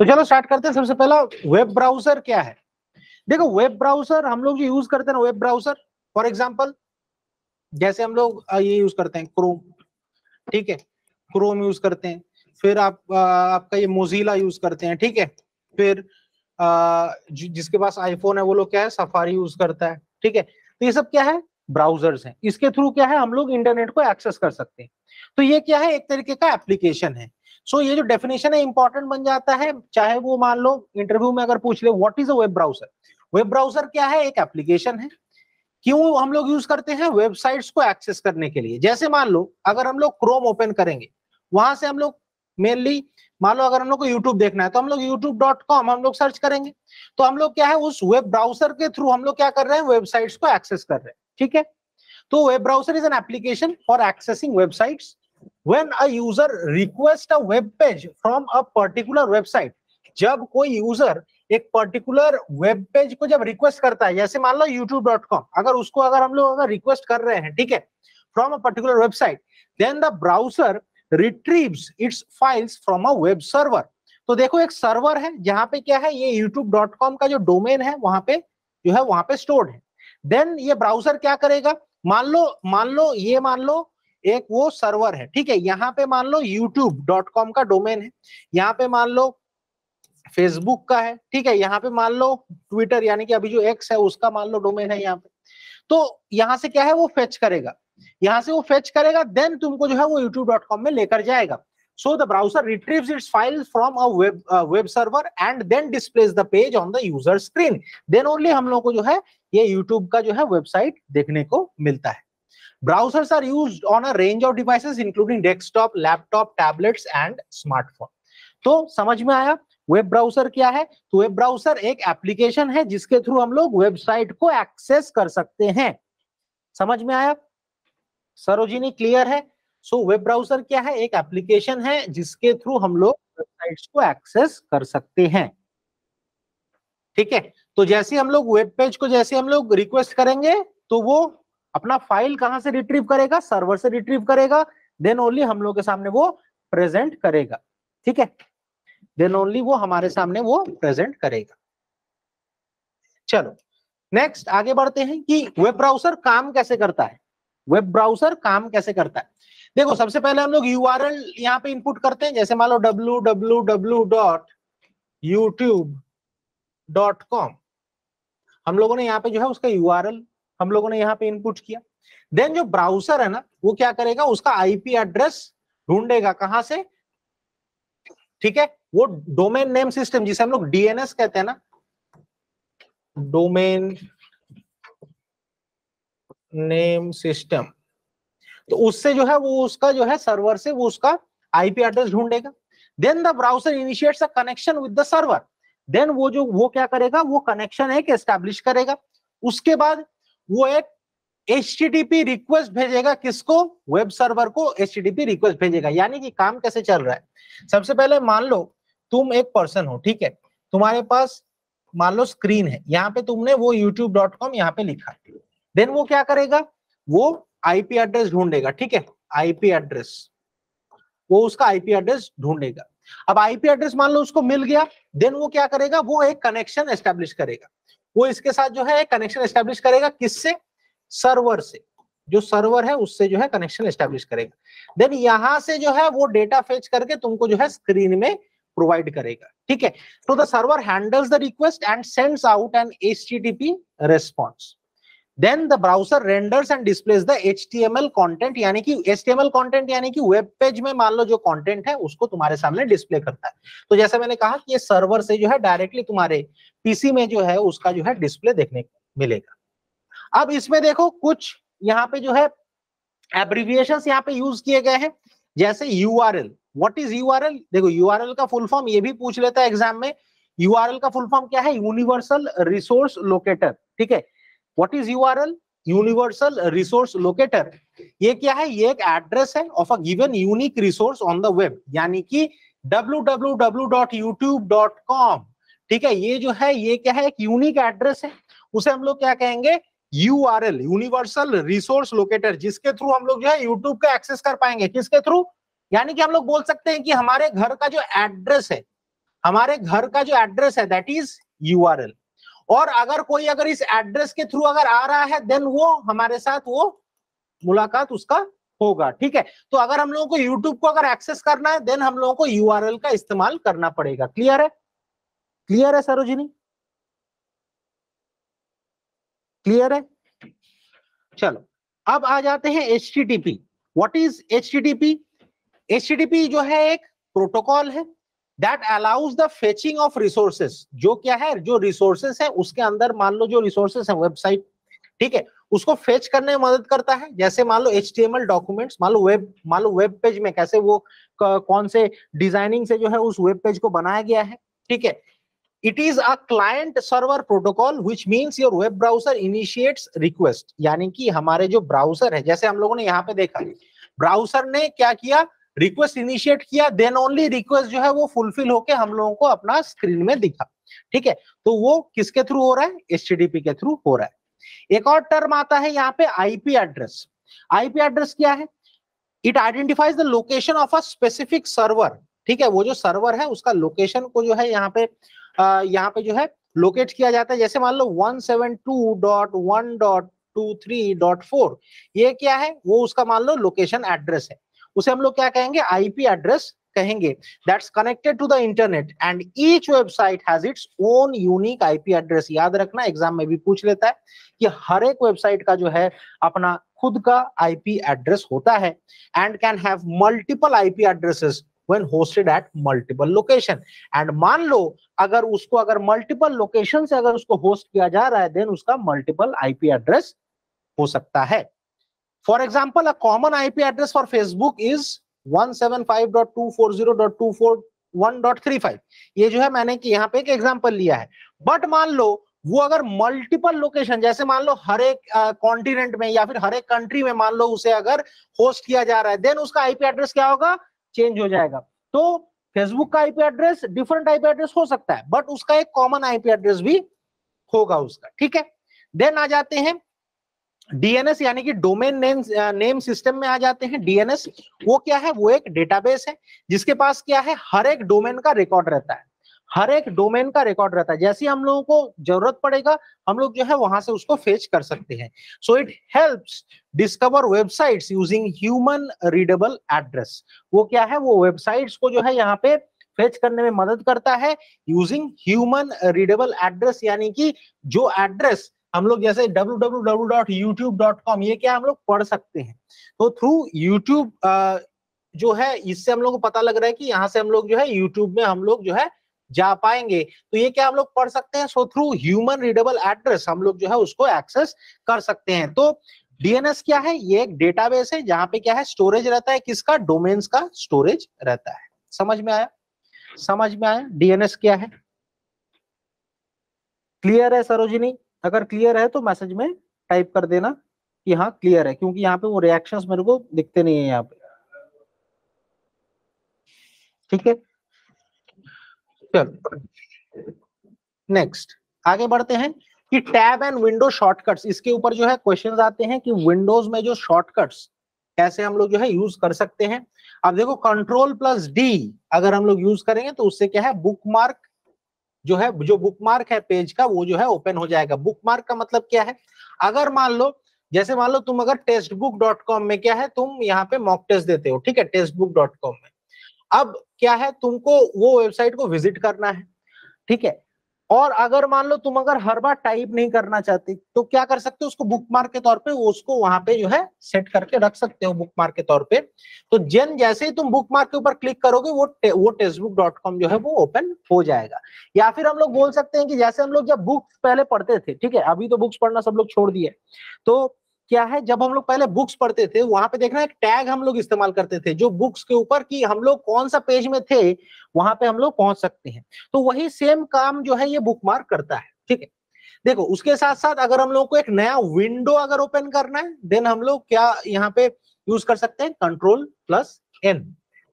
तो चलो स्टार्ट करते हैं। सबसे पहला वेब ब्राउज़र क्या है? देखो वेब ब्राउज़र हम लोग जो यूज़ करते हैं ना वेब ब्राउज़र फॉर एग्ज़ाम्पल जैसे हम लोग ये यूज़ करते हैं क्रोम ठीक है? क्रोम यूज़ करते हैं। फिर आप आपका ये मोजिला यूज़ करते हैं। ठीक है? फिर जिसके पास आईफोन है, वो लोग क्या है? सफारी यूज़ करता है। ठीक है? तो ये सब क्या है? ब्राउजर्स हैं। इसके थ्रू क्या है? हम लोग इंटरनेट को एक्सेस कर सकते हैं। तो ये क्या है? एक तरीके का एप्लीकेशन है। सो so, ये जो डेफिनेशन है इंपॉर्टेंट बन जाता है चाहे वो मान लो इंटरव्यू में अगर पूछ ले what is a web browser web browser क्या है? एक एप्लीकेशन है। क्यों हम लोग यूज़ करते हैं? वेबसाइट्स को एक्सेस करने के लिए। जैसे मान लो अगर हम लोग क्रोम ओपन करेंगे वहाँ से हम लोग मेनली मान लो अगर हम लोग को यूट्यूब देखना है तो हम लोग यूट्यूब डॉट कॉम हम लोग सर्च करेंगे। तो हम लोग क्या है? उस वेब ब्राउज़र के थ्रू हम लोग क्या कर रहे हैं? वेबसाइट्स को एक्सेस कर रहे हैं। ठीक है? तो web browser is an application for accessing websites when a user request a web page from a particular website, जब कोई यूज़र एक पर्टिकुलर वेब पेज को जब रिक्वेस्ट करता है, जैसे मान लो youtube.com अगर उसको अगर हम लोग अगर रिक्वेस्ट कर रहे हैं, ठीक है from a particular website then the browser retrieves its files from a web server तो देखो एक सर्वर है, जहाँ पे क्या है, ये youtube.com का जो डोमेन है, वहाँ पे जो है, वहाँ पे स्टोर्ड है। देन ये ब्राउज़र क्या करेगा? मान लो मान लो, ये मान लो एक वो सर्वर है ठीक है? यहाँ पे मान लो youtube.com का डोमेन है। यहाँ पे मान लो फेसबुक का है ठीक है? यहाँ पे मान लो ट्विटर यानी कि अभी जो एक्स है उसका मान लो डोमेन है यहाँ पे। तो यहाँ से क्या है? वो फेच करेगा। यहाँ से वो फेच करेगा देन तुमको जो है वो youtube.com में लेकर जाएगा। So the browser retrieves its files from a web uh, web server and then displays the page on the user screen. Then only हम लोग को जो है ये youtube का जो है वेबसाइट देखने को मिलता है। Browsers are used on a range of devices including desktop, laptop, tablets and smartphone. तो समझ में आया? वेब ब्राउज़र क्या है? तो वेब ब्राउज़र एक एप्लीकेशन है जिसके थ्रू हम लोग वेबसाइट को एक्सेस कर सकते हैं। समझ में आया? सरोजिनी क्लियर है? सो वेब ब्राउज़र क्या है? एक एप्लीकेशन है जिसके थ्रू हम लोग वेबसाइट्स को एक्सेस कर सकते हैं। ठीक है? तो जैसे हम लोग वेब पेज को जैसे हम लोग रिक्वेस्ट करेंगे तो वो अपना फ़ाइल कहाँ से रिट्रीव करेगा? सर्वर से रिट्रीव करेगा। देन ओनली हम लोग के सामने वो प्रेजेंट करेगा। ठीक है? देन ओनली वो हमारे सामने वो प्रेजेंट करेगा। चलो नेक्स्ट आगे बढ़ते हैं कि वेब ब्राउज़र काम कैसे करता है? वेब ब्राउज़र काम कैसे करता है? देखो, सबसे पहले हम लोग यू आर एल यहाँ पे इनपुट करते हैं। जैसे मान लो W W W dot YouTube dot com हम लोगों ने यहाँ पे जो है उसका यू आर एल हम लोगों ने यहाँ पे इनपुट किया। देन जो ब्राउज़र है ना, वो क्या करेगा? उसका आईपी एड्रेस ढूंढेगा कहाँ से? ठीक है? वो डोमेन नेम सिस्टम जिसे हम लोग डीएनएस कहते हैं ना डोमेन नेम सिस्टम तो उससे जो है, वो उसका जो है सर्वर से वो उसका IP address ढूंढेगा। Then the browser initiates a connection with the server then वो जो, वो क्या करेगा? वो कनेक्शन एक एस्टेब्लिश करेगा। उसके बाद वो एक एच रिक्वेस्ट भेजेगा किसको? वेब सर्वर को एच रिक्वेस्ट भेजेगा। यानी कि काम कैसे चल रहा है? सबसे पहले मान लो तुम एक पर्सन हो, ठीक है? तुम्हारे पास मान लो स्क्रीन है। यहाँ पे तुमने वो youtube.com यहाँ पे लिखा। देन वो क्या करेगा? वो आईपी एड्रेस ढूंढेगा, ठीक है? आईपी एड्रेस वो उसका आईपी एड्रेस ढूंढेगा। अब आईपी एड्रेस मान लो उसको मिल गया। देन वो क्या करेगा? वो एक कनेक्शन एस्टेब्लिश करेगा। वो इसके साथ जो है कनेक्शन एस्टेब्लिश करेगा किससे? सर्वर से। जो सर्वर है, उससे जो है कनेक्शन एस्टेब्लिश करेगा। देन यहाँ से जो है वो डेटा फेच करके तुमको जो है स्क्रीन में प्रोवाइड करेगा। ठीक है? तो the server handles the request and sends out an H response then the browser renders and displays the H content यानी कि एच कंटेंट यानी कि वेब पेज में मान लो जो कंटेंट है, उसको तुम्हारे सामने डिस्प्ले करता है। तो जैसे मैंने कहा कि ये सर्वर से जो है डायरेक्टली तुम्हारे पीसी में जो है, उसका जो है डिस्प्ले देखने मिलेगा। अब इसमें देखो कुछ यहाँ पे जो है एब्रीविएशन यहाँ पे यूज़ किए गए हैं, जैसे U R L what is U R L देखो यू आर एल का फुल फॉर्म ये भी पूछ लेता है एग्ज़ाम में। यू आर एल का फुल फॉर्म क्या है? यूनिवर्सल रिसोर्स लोकेटर ठीक है? What is URL universal resource locator ये क्या है? ये एक एड्रेस है of a given unique resource on the web यानी कि www.youtube.com ठीक है? ये जो है, ये क्या है? एक यूनिक एड्रेस है। उसे हम लोग क्या कहेंगे? यूआरएल यूनिवर्सल रिसोर्स लोकेटर जिसके थ्रू हम लोग जो है यूट्यूब का एक्सेस कर पाएँगे। किसके थ्रू यानी कि हम लोग बोल सकते हैं कि हमारे घर का जो एड्रेस है, हमारे घर का जो एड्रेस है दैट इज़ यूआरएल और अगर कोई अगर इस एड्रेस के थ्रू अगर आ रहा है देन वो हमारे साथ वो मुलाकात उसका होगा, ठीक है? तो अगर हम लोगों को यूट्यूब को अगर एक्सेस करना है देन हम लोगों को यूआरएल का इस्तेमाल करना पड़ेगा। क्लियर है? क्लियर है सरोजिनी क्लियर है? चलो, अब आ जाते हैं H T T what is H T T जो है एक प्रोटोकॉल है। That allows the fetching of resources जो क्या है, जो रिसोर्सेस है, उसके अंदर मान लो जो रिसोर्सेस है वेबसाइट ठीक है, उसको फेच करने में मदद करता है। जैसे मान लो एच डॉक्यूमेंट्स मान लो वेब मान लो वेब पेज में कैसे वो कौन से डिज़ाइनिंग से जो है उस वेब पेज को बनाया गया है, ठीक है। It is a client server protocol which means your web browser initiates request यानी कि हमारे जो ब्राउज़र है, जैसे हम लोगों ने यहाँ पे देखा ब्राउज़र ने क्या किया? रिक्वेस्ट इनिशिएट किया देन ओनली रिक्वेस्ट जो है वो फुलफिल होके हम लोगों को अपना स्क्रीन में दिखा। ठीक है? तो वो किसके थ्रू हो रहा है? एच के थ्रू हो रहा है। एक और टर्म आता है यहाँ पे आईपी एड्रेस आईपी एड्रेस क्या है? It identifies the location of a specific server ठीक है? वो जो सर्वर है, उसका लोकेशन को जो है यहाँ पे यहाँ पे जो है लोकेट किया जाता है। जैसे मान लो 172.1.23.4 ये क्या है? वो उसका मान लो लोकेशन एड्रेस है। उसे हम लोग क्या कहेंगे? आईपी एड्रेस कहेंगे। That's connected to the internet and each website has its own unique IP address याद रखना एग्ज़ाम में भी पूछ लेता है कि हर एक वेबसाइट का जो है अपना खुद का आईपी एड्रेस होता है and can have multiple IP addresses when hosted at multiple location and मान लो, अगर उसको, अगर मल्टीपल लोकेशन से अगर उसको होस्ट किया जा रहा है देन उसका मल्टीपल आईपी एड्रेस हो सकता है। For example a common IP address for Facebook is 175.240.241.35 ये जो है मैंने कि यहाँ पे एक एग्जांपल लिया है। बट मान लो, वो अगर मल्टीपल लोकेशन जैसे मान लो हर एक कॉन्टिनेंट में या फिर हर एक कंट्री में मान लो उसे अगर होस्ट किया जा रहा है देन उसका आईपी एड्रेस क्या होगा? चेंज हो जाएगा। तो फेसबुक का IP address different IP address हो सकता है बट उसका एक कॉमन आईपी एड्रेस भी होगा उसका, ठीक है? देन आ जाते हैं डीएनएस यानी कि डोमेन नेम नेम सिस्टम में आ जाते हैं। डीएनएस वो क्या है? वो एक डेटाबेस है, जिसके पास क्या है? हर एक डोमेन का रिकॉर्ड रहता है। हर एक डोमेन का रिकॉर्ड रहता है। जैसे हम लोगों को ज़रूरत पड़ेगा, हम लोग जो है वहाँ से उसको फेच कर सकते हैं। So it helps discover websites using human readable address वो क्या है? वो वेबसाइट्स को जो है यहाँ पे फेच करने में मदद करता है यूजिंग ह्यूमन रीडेबल एड्रेस यानी कि जो एड्रेस हम लोग जैसे www.youtube.com ये क्या हम लोग पढ़ सकते हैं? तो थ्रू यूट्यूब जो है, इससे हम लोग को पता लग रहा है कि यहाँ से हम लोग जो है यूट्यूब में हम लोग जो है, जा पाएँगे। तो ये क्या हम लोग पढ़ सकते हैं? So through human readable address हम लोग जो है, उसको एक्सेस कर सकते हैं। तो डीएनएस क्या है? ये एक डेटाबेस है, जहाँ पे क्या है स्टोरेज रहता है। किसका? डोमेन्स का स्टोरेज रहता है। समझ में आया? समझ में आया? डीएनएस क्या है? क्लियर है सरोजिनी? अगर क्लियर है तो मैसेज में टाइप कर देना कि हाँ क्लियर है, क्योंकि यहाँ पे वो रिएक्शंस मेरे को दिखते नहीं है यहाँ पे। ठीक है? चलो। नेक्स्ट आगे बढ़ते हैं कि टैब एंड विंडो शॉर्टकट्स इसके ऊपर जो है क्वेश्चंस आते हैं कि विंडोज़ में जो शॉर्टकट्स कैसे हम लोग जो है यूज़ कर सकते हैं। अब देखो कंट्रोल प्लस डी अगर हम लोग यूज़ करेंगे तो उससे क्या है? बुक मार्क जो है, जो बुक मार्क है पेज का, वो जो है ओपन हो जाएगा। बुक मार्क का मतलब क्या है? अगर मान लो, जैसे मान लो तुम अगर टेस्ट बुक डॉट कॉम में क्या है, तुम यहाँ पे मॉक टेस्ट देते हो, ठीक है टेस्ट बुक डॉट कॉम में। अब क्या है, तुमको वो वेबसाइट को विज़िट करना है, ठीक है? और अगर मान लो तुम अगर हर बार टाइप नहीं करना चाहते तो क्या कर सकते हो? उसको बुक मार्क के तौर पे उसको वहाँ पे जो है सेट करके रख सकते हो बुक मार्क के तौर पे। तो जन जैसे ही तुम बुक मार्क के ऊपर क्लिक करोगे वो टे, वो टेक्स्टबुक डॉट कॉम जो है वो ओपन हो जाएगा। या फिर हम लोग बोल सकते हैं कि जैसे हम लोग जब बुक्स पहले पढ़ते थे ठीक है अभी तो बुक्स पढ़ना सब लोग छोड़ दिए। तो क्या है, जब हम लोग पहले बुक्स पढ़ते थे, वहाँ पे देखना एक टैग हम लोग इस्तेमाल करते थे, जो बुक्स के ऊपर कि हम लोग कौन सा पेज में थे, वहाँ पे हम लोग पहुँच सकते हैं। तो वही सेम काम जो है, ये बुक मार्क करता है, ठीक है? देखो, उसके साथ साथ अगर हम लोग को एक नया विंडो अगर ओपन करना है देन हम लोग क्या यहाँ पे यूज़ कर सकते हैं? कंट्रोल प्लस एन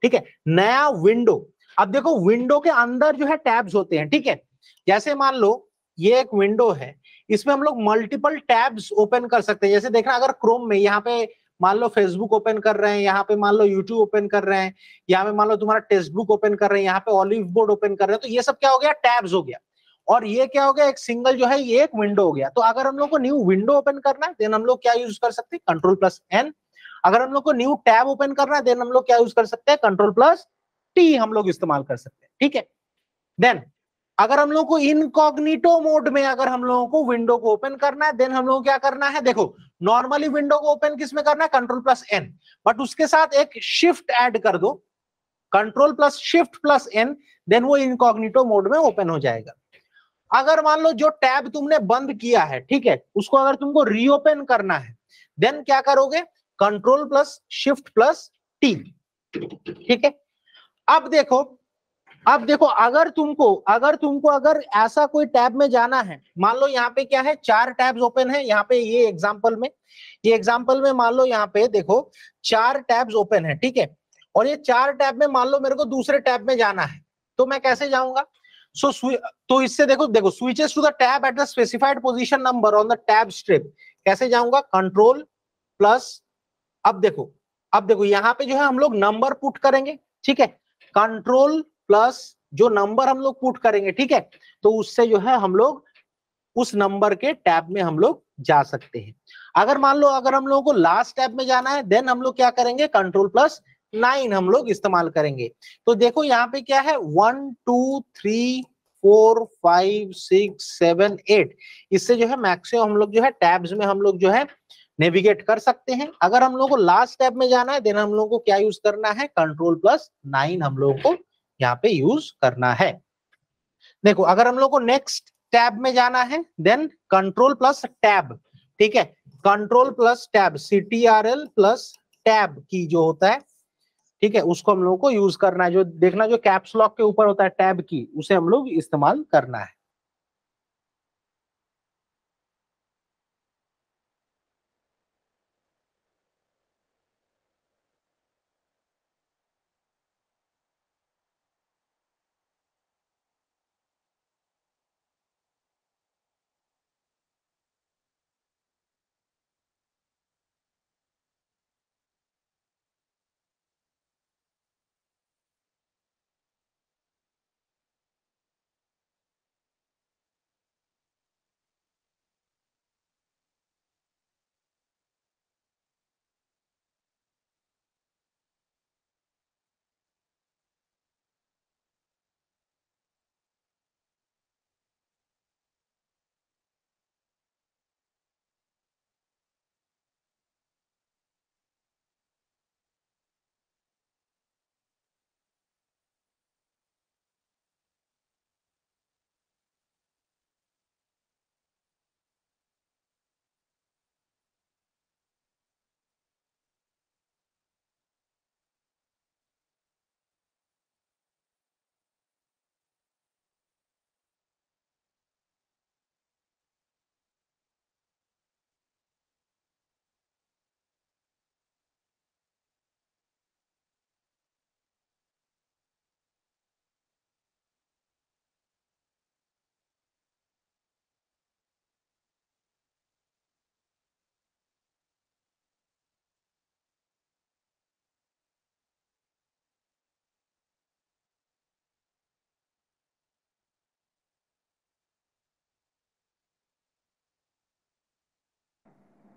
ठीक है? नया विंडो अब देखो विंडो के अंदर जो है टैब्स होते हैं, ठीक है? जैसे मान लो ये एक विंडो है। इसमें हम लोग मल्टीपल टैब्स ओपन कर सकते हैं। जैसे देखना, अगर क्रोम में यहाँ पे मान लो फेसबुक ओपन कर रहे हैं, यहाँ पे मान लो यूट्यूब ओपन कर रहे हैं, यहाँ पे मान लो तुम्हारा टेक्स्ट बुक ओपन कर रहे हैं, यहाँ पे ऑलिव बोर्ड ओपन कर रहे हैं तो ये सब क्या हो गया? टैब्स हो गया। और ये क्या हो गया? एक सिंगल जो है, ये एक विंडो हो गया। तो अगर हम लोग को न्यू विंडो ओपन करना है देन हम लोग क्या यूज़ कर सकते हैं? कंट्रोल प्लस एन अगर हम लोग को न्यू टैब ओपन करना है देन हम लोग क्या यूज़ कर सकते हैं? कंट्रोल प्लस टी हम लोग इस्तेमाल कर सकते हैं। ठीक है? देन अगर हम लोग को इनकॉग्निटो मोड में अगर हम लोगों को विंडो को ओपन करना है देन हम लोग क्या करना है? देखो नॉर्मली विंडो को ओपन किसमें करना है? कंट्रोल प्लस एन बट उसके साथ एक शिफ्ट ऐड कर दो। Control plus shift plus N then वो इनकॉग्निटो मोड में ओपन हो जाएगा। अगर मान लो जो टैब तुमने बंद किया है, ठीक है, उसको अगर तुमको रीओपन करना है देन क्या करोगे? Control plus shift plus T ठीक है? अब देखो अब देखो अगर तुमको अगर तुमको अगर ऐसा कोई टैब में जाना है मान लो यहाँ पे क्या है चार टैब्स ओपन है यहाँ पे ये एग्जांपल में ये एग्जांपल में मान लो यहाँ पे देखो चार टैब्स ओपन है ठीक है? और ये चार टैब में मान लो मेरे को दूसरे टैब में जाना है तो मैं कैसे जाऊँगा? सो so, तो इससे देखो देखो switches to the tab at the specified position number on the tab strip कैसे जाऊँगा? कंट्रोल प्लस अब देखो अब देखो यहाँ पे जो है हम लोग नंबर पुट करेंगे ठीक है? कंट्रोल प्लस जो नंबर हम लोग पुट करेंगे, ठीक है? तो उससे जो है हम लोग, उस नंबर के टैब में हम लोग जा सकते हैं। अगर मान लो, अगर हम लोगों को लास्ट टैब में जाना है देन हम लोग क्या करेंगे? कंट्रोल प्लस नाइन हम लोग इस्तेमाल करेंगे। तो देखो यहाँ पे क्या है? One two three four five six seven eight इससे जो है मैक्सिमम हम लोग जो है टैब्स में हम लोग जो है नेविगेट कर सकते हैं। अगर हम लोग को लास्ट टैब में जाना है देन हम लोग को क्या यूज़ करना है? कंट्रोल प्लस नाइन हम लोग को यहाँ पे यूज़ करना है। देखो, अगर हम लोग को नेक्स्ट टैब में जाना है देन कंट्रोल प्लस टैब ठीक है? Control plus tab C T R L plus tab की जो होता है, ठीक है? उसको हम लोग को यूज़ करना है। जो देखना, जो कैप्स लॉक के ऊपर होता है टैब की, उसे हम लोग इस्तेमाल करना है।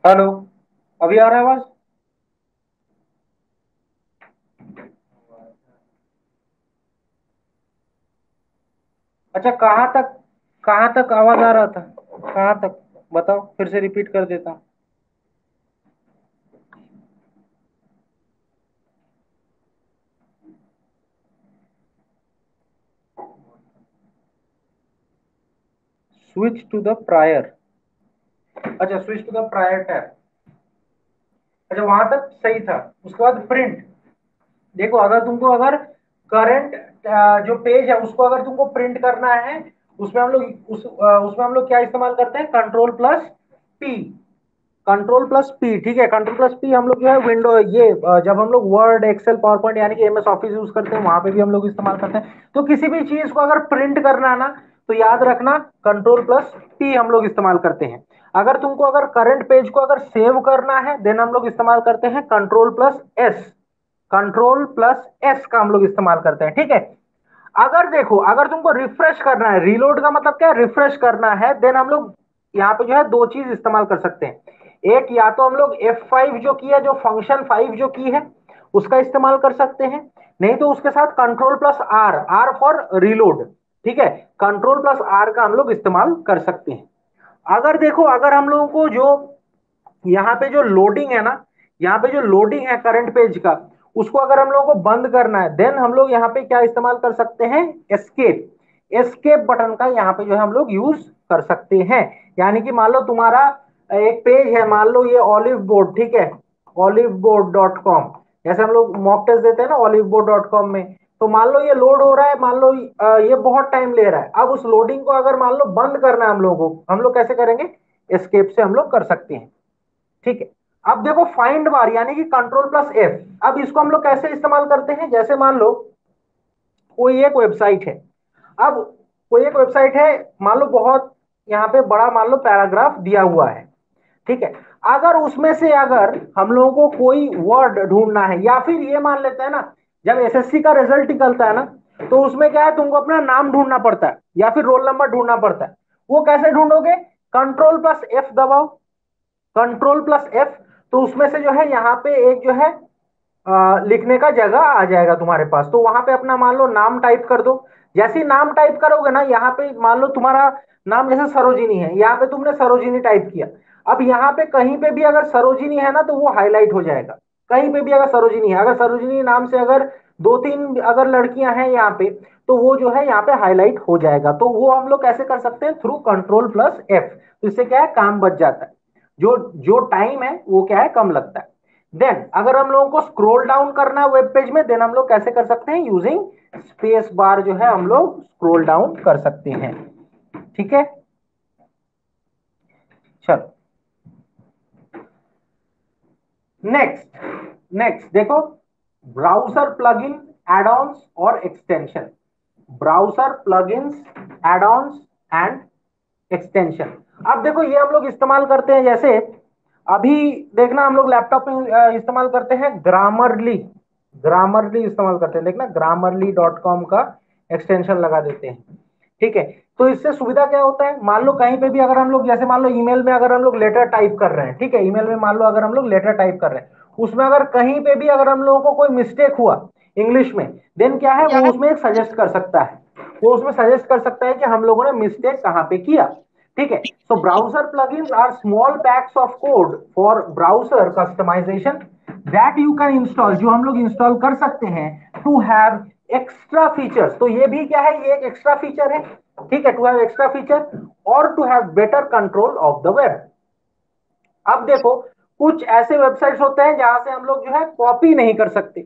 हेलो, अभी आ रहा है आवाज़? अच्छा कहाँ तक कहाँ तक आवाज़ आ रहा था? कहाँ तक? बताओ, फिर से रिपीट कर देता। हूँ स्विच टू द प्रायर अच्छा switch to the prior tab अच्छा वहाँ तक सही था। उसके बाद प्रिंट देखो, अगर तुमको अगर करंट जो पेज है, उसको अगर तुमको प्रिंट करना है, उसमें हम लोग, उस उसमें हम लोग क्या इस्तेमाल करते हैं? Control plus P control plus P ठीक है? कंट्रोल प्लस पी हम लोग जो है विंडो ये जब हम लोग वर्ड एक्सेल पावर पॉइंट यानी कि एमएस ऑफ़िस यूज़ करते हैं, वहाँ पे भी हम लोग इस्तेमाल करते हैं। तो किसी भी चीज़ को अगर प्रिंट करना है ना तो याद रखना कंट्रोल प्लस पी हम लोग इस्तेमाल करते हैं। अगर तुमको अगर करंट पेज को अगर सेव करना है देन हम लोग इस्तेमाल करते हैं control plus S control plus S का हम लोग इस्तेमाल करते हैं, ठीक है? अगर देखो, अगर तुमको रिफ्रेश करना है रिलोड का मतलब क्या है? रिफ्रेश करना है देन हम लोग यहाँ पे जो है दो चीज़ इस्तेमाल कर सकते हैं। एक, या तो हम लोग F5 जो की है, जो फ़ंक्शन 5 जो की है, उसका इस्तेमाल कर सकते हैं। नहीं तो उसके साथ control plus R R for reload ठीक है? कंट्रोल प्लस आर का हम लोग इस्तेमाल कर सकते हैं। अगर देखो, अगर हम लोगों को जो यहाँ पे जो लोडिंग है ना, यहाँ पे जो लोडिंग है करंट पेज का, उसको अगर हम लोगों को बंद करना है देन हम लोग यहाँ पे क्या इस्तेमाल कर सकते हैं? एस्केप एस्केप बटन का यहाँ पे जो है हम लोग यूज़ कर सकते हैं। यानी कि मान लो तुम्हारा एक पेज है, मान लो ये ऑलिव बोर्ड ठीक है? ऑलिव बोर्ड डॉट कॉम जैसे हम लोग मॉक टेस्ट देते हैं ना ऑलिव बोर्ड डॉट कॉम में तो मान लो ये लोड हो रहा है, मान लो ये बहुत टाइम ले रहा है। अब उस लोडिंग को अगर मान लो बंद करना है हम लोगों को, हम लोग कैसे करेंगे? एस्केप से हम लोग कर सकते हैं। ठीक है? अब देखो फाइंड बार यानी कि कंट्रोल प्लस एफ़ अब इसको हम लोग कैसे इस्तेमाल करते हैं? जैसे मान लो, कोई एक वेबसाइट है। अब कोई एक वेबसाइट है, मान लो बहुत, यहाँ पे बड़ा मान लो पैराग्राफ दिया हुआ है। ठीक है? अगर उसमें से अगर हम लोगों को कोई वर्ड ढूंढना है, या फिर ये मान लेते हैं ना जब एसएससी का रिज़ल्ट निकलता है ना तो उसमें क्या है तुमको अपना नाम ढूंढना पड़ता है या फिर रोल नंबर ढूंढना पड़ता है। वो कैसे ढूंढोगे? कंट्रोल प्लस एफ़ दबाओ। कंट्रोल प्लस एफ़ तो उसमें से जो है यहाँ पे एक जो है आ, लिखने का जगह आ जाएगा तुम्हारे पास। तो वहाँ पे अपना मान लो नाम टाइप कर दो। जैसे ही नाम टाइप करोगे ना यहाँ पे मान लो तुम्हारा नाम जैसे सरोजिनी है यहाँ पे तुमने सरोजिनी टाइप किया। अब यहाँ पे कहीं पे भी अगर सरोजिनी है ना तो वो हाईलाइट हो जाएगा। कहीं पे भी अगर सरोजिनी है, अगर सरोजिनी नाम से अगर दो तीन अगर लड़कियाँ हैं यहाँ पे तो वो जो है यहाँ पे हाईलाइट हो जाएगा। तो वो हम लोग कैसे कर सकते हैं? थ्रू कंट्रोल प्लस एफ़ तो इससे क्या है? काम बच जाता है। जो जो टाइम है, वो क्या है? कम लगता है। देन अगर हम लोगों को स्क्रोल डाउन करना है वेब पेज में देन हम लोग कैसे कर सकते हैं? यूजिंग स्पेस बार जो है, हम लोग स्क्रोल डाउन कर सकते हैं। ठीक है? चलो। नेक्स्ट नेक्स्ट देखो ब्राउज़र प्लगइन एड-ऑन्स और extension browser plugins add-ons and extension अब देखो, ये हम लोग इस्तेमाल करते हैं जैसे, अभी देखना हम लोग लैपटॉप में इस्तेमाल करते हैं ग्रामरली ग्रामरली इस्तेमाल करते हैं। देखना ग्रामरली डॉट कॉम का एक्सटेंशन लगा देते हैं। ठीक है? तो इससे सुविधा क्या होता है? मान लो कहीं पे भी अगर हम लोग जैसे मान लो ईमेल में अगर हम लोग लेटर टाइप कर रहे हैं ठीक है? ईमेल में मान लो अगर हम लोग लेटर टाइप कर रहे हैं उसमें अगर कहीं पे भी अगर हम लोगों को कोई मिस्टेक हुआ इंग्लिश में देन क्या है? वो उसमें एक सजेस्ट कर सकता है। वो उसमें सजेस्ट कर सकता है कि हम लोगों ने मिस्टेक कहाँ पे किया ठीक है? So browser plugins are small packs of code for browser customization that you can install जो हम लोग इंस्टॉल कर सकते हैं टू हैव एक्स्ट्रा फीचर्स तो ये भी क्या है? ये एक एक्स्ट्रा फीचर है। ठीक है? टू हैव एक्स्ट्रा फीचर और to have better control of the web अब देखो, कुछ ऐसे वेबसाइट्स होते हैं जहाँ से हम लोग जो है कॉपी नहीं कर सकते।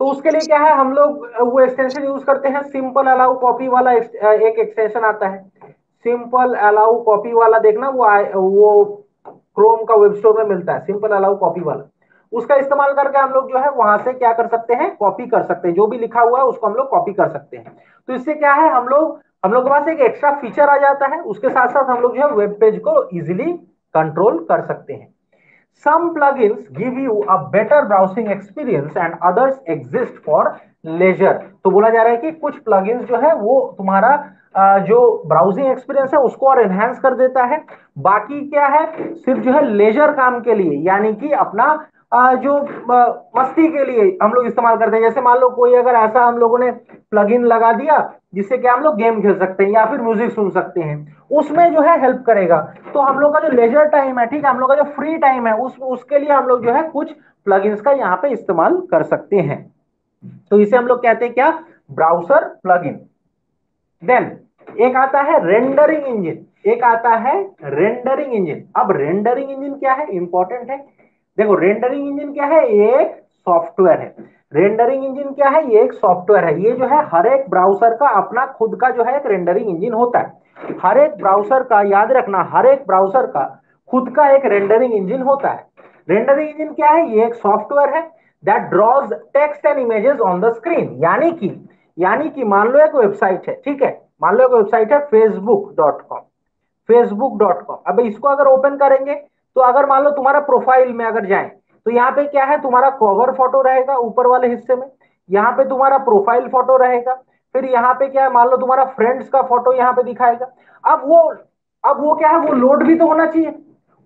तो उसके लिए क्या है? हम लोग वो एक्सटेंशन यूज़ करते हैं। सिंपल अलाउ कॉपी वाला एक एक्सटेंशन आता है। सिंपल अलाउ कॉपी वाला देखना, वो वो क्रोम का वेब स्टोर में मिलता है। सिंपल अलाउ कॉपी वाला। उसका इस्तेमाल करके हम लोग जो है वहाँ से क्या कर सकते हैं? कॉपी कर सकते हैं। जो भी लिखा हुआ है उसको हम लोग कॉपी कर सकते हैं। तो इससे क्या है? हम लोग हम लोग के पास एक एक्स्ट्रा फीचर आ जाता है। उसके साथ साथ हम लोग जो है वेब पेज को इजिली कंट्रोल कर सकते हैं। Some plugins give you a better browsing experience and others exist for leisure. तो बोला जा रहा है कि कुछ plugins जो है वो तुम्हारा जो ब्राउजिंग एक्सपीरियंस है उसको और एनहेंस कर देता है। बाकी क्या है? सिर्फ़ जो है लेजर काम के लिए, यानी कि अपना जो मस्ती के लिए हम लोग इस्तेमाल करते हैं। जैसे मान लो कोई अगर ऐसा हम लोगों ने प्लगइन लगा दिया, जिससे कि हम लोग गेम खेल सकते हैं या फिर म्यूज़िक सुन सकते हैं। उसमें जो है हेल्प करेगा। तो हम लोग का जो लेजर टाइम है, ठीक है, हम लोग का जो फ्री टाइम है, उस, उसके लिए हम लोग जो है कुछ प्लगइन्स का यहाँ पे इस्तेमाल कर सकते हैं। तो इसे हम लोग कहते हैं क्या? ब्राउज़र प्लगइन देन एक आता है रेंडरिंग इंजन एक आता है रेंडरिंग इंजन अब रेंडरिंग इंजन क्या है? इंपॉर्टेंट है। देखो रेंडरिंग इंजन क्या है? एक सॉफ्टवेयर है। रेंडरिंग इंजन क्या है? ये एक सॉफ्टवेयर है। ये जो है, हर एक ब्राउज़र का अपना खुद का जो है एक रेंडरिंग इंजन होता है। हर एक ब्राउज़र का, याद रखना, हर एक ब्राउज़र का खुद का एक रेंडरिंग इंजन होता है। रेंडरिंग इंजन क्या है? ये एक सॉफ्टवेयर है that draws text and images on the screen यानी कि यानी कि मान लो एक वेबसाइट है, ठीक है? मान लो एक वेबसाइट है Facebook dot com Facebook dot com अब इसको अगर ओपन करेंगे तो अगर मान लो तुम्हारा प्रोफ़ाइल में अगर जाए तो यहाँ पे क्या है? तुम्हारा कवर फ़ोटो रहेगा ऊपर वाले हिस्से में, यहाँ पे तुम्हारा प्रोफ़ाइल फ़ोटो रहेगा, फिर यहाँ पे क्या है? मान लो तुम्हारा फ्रेंड्स का फ़ोटो यहाँ पे दिखाएगा। अब वो अब वो क्या है? वो लोड भी तो होना चाहिए,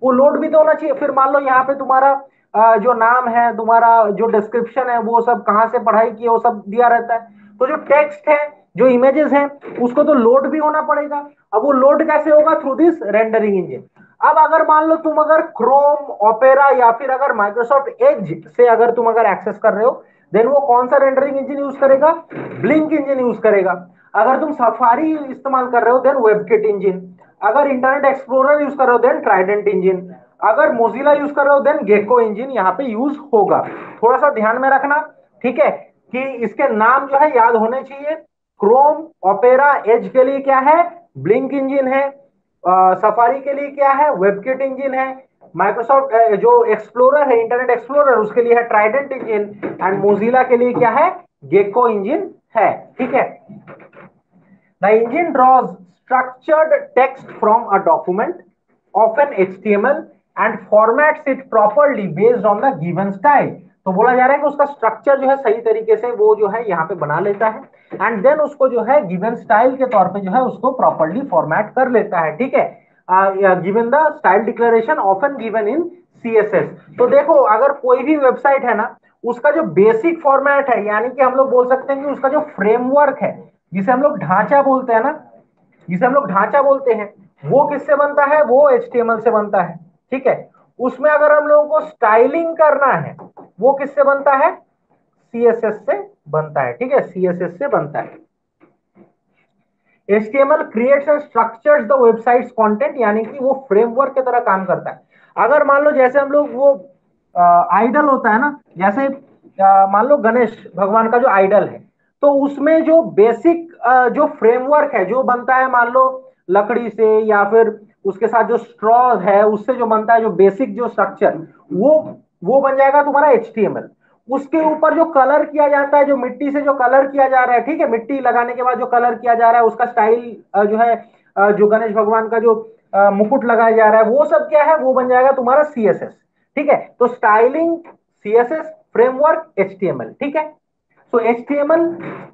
वो लोड भी तो होना चाहिए। फिर मान लो यहाँ पे तुम्हारा जो नाम है, तुम्हारा जो डिस्क्रिप्शन है, वो सब कहाँ से पढ़ाई की वो सब दिया रहता है। तो जो टेक्स्ट है जो इमेजेस हैं, उसको तो लोड भी होना पड़ेगा। अब वो लोड कैसे होगा? थ्रू दिस रेंडरिंग इंजन अब अगर मान लो तुम अगर क्रोम ओपेरा या फिर अगर माइक्रोसॉफ्ट एज से अगर तुम अगर एक्सेस कर रहे हो देन वो कौन सा रेंडरिंग इंजन यूज़ करेगा? ब्लिंक इंजन यूज़ करेगा। अगर तुम सफारी इस्तेमाल कर रहे हो देन वेबकिट इंजन अगर इंटरनेट एक्सप्लोरर यूज़ कर रहे हो देन ट्राइडेंट इंजन अगर मोजिला यूज़ कर रहे हो देन गेको इंजन यहाँ पे यूज़ होगा। थोड़ा सा ध्यान में रखना, ठीक है? कि इसके नाम जो है याद होने चाहिए। क्रोम ओपेरा एज के लिए क्या है? ब्लिंक इंजिन है। सफारी के लिए क्या है? वेबकिट इंजन है। माइक्रोसॉफ्ट जो एक्सप्लोरर है, इंटरनेट एक्सप्लोरर, उसके लिए है ट्राइडेंट इंजिन। एंड मोजिला के लिए क्या है? गेको इंजन है। ठीक है? The engine draws structured text from a document of an HTML and formats it properly based on the given style. तो बोला जा रहा है कि उसका स्ट्रक्चर जो है सही तरीके से वो जो है यहाँ पे बना लेता है। एंड देन उसको जो है गिवन स्टाइल के तौर पे जो है, उसको प्रॉपरली फॉर्मेट कर लेता है, ठीक है? Given the style declaration often given in CSS तो देखो, अगर कोई भी वेबसाइट है ना, उसका जो बेसिक फॉर्मेट है, यानी कि हम लोग बोल सकते हैं कि उसका जो फ्रेमवर्क है, जिसे हम लोग ढांचा बोलते हैं ना, जिसे हम लोग ढांचा बोलते हैं, वो किससे बनता है? वो एच से बनता है, ठीक है? उसमें अगर हम लोगों को स्टाइलिंग करना है, वो किससे बनता है? सीएसएस से बनता है, ठीक है? सीएसएस से बनता है। HTML creates and structures the website's content, यानी कि वो फ्रेमवर्क की तरह काम करता है। अगर मान लो जैसे हम लोग वो आइडल होता है ना, जैसे मान लो गणेश, भगवान का जो आइडल है तो उसमें जो बेसिक जो फ्रेमवर्क है, जो बनता है, मान लो लकड़ी से या फिर उसके साथ जो स्ट्रॉ है, उससे जो बनता है, जो बेसिक जो स्ट्रक्चर वो वो बन जाएगा तुम्हारा एच उसके ऊपर जो कलर किया जाता है, जो मिट्टी से जो कलर किया जा रहा है, ठीक है? मिट्टी लगाने के बाद जो कलर किया जा रहा है, उसका स्टाइल जो है जो गणेश भगवान का जो मुकुट लगाया जा रहा है, वो सब क्या है? वो बन जाएगा तुम्हारा सीएसएस ठीक है? तो स्टाइलिंग सीएसएस फ्रेमवर्क एचटीएमएल ठीक है? So HTML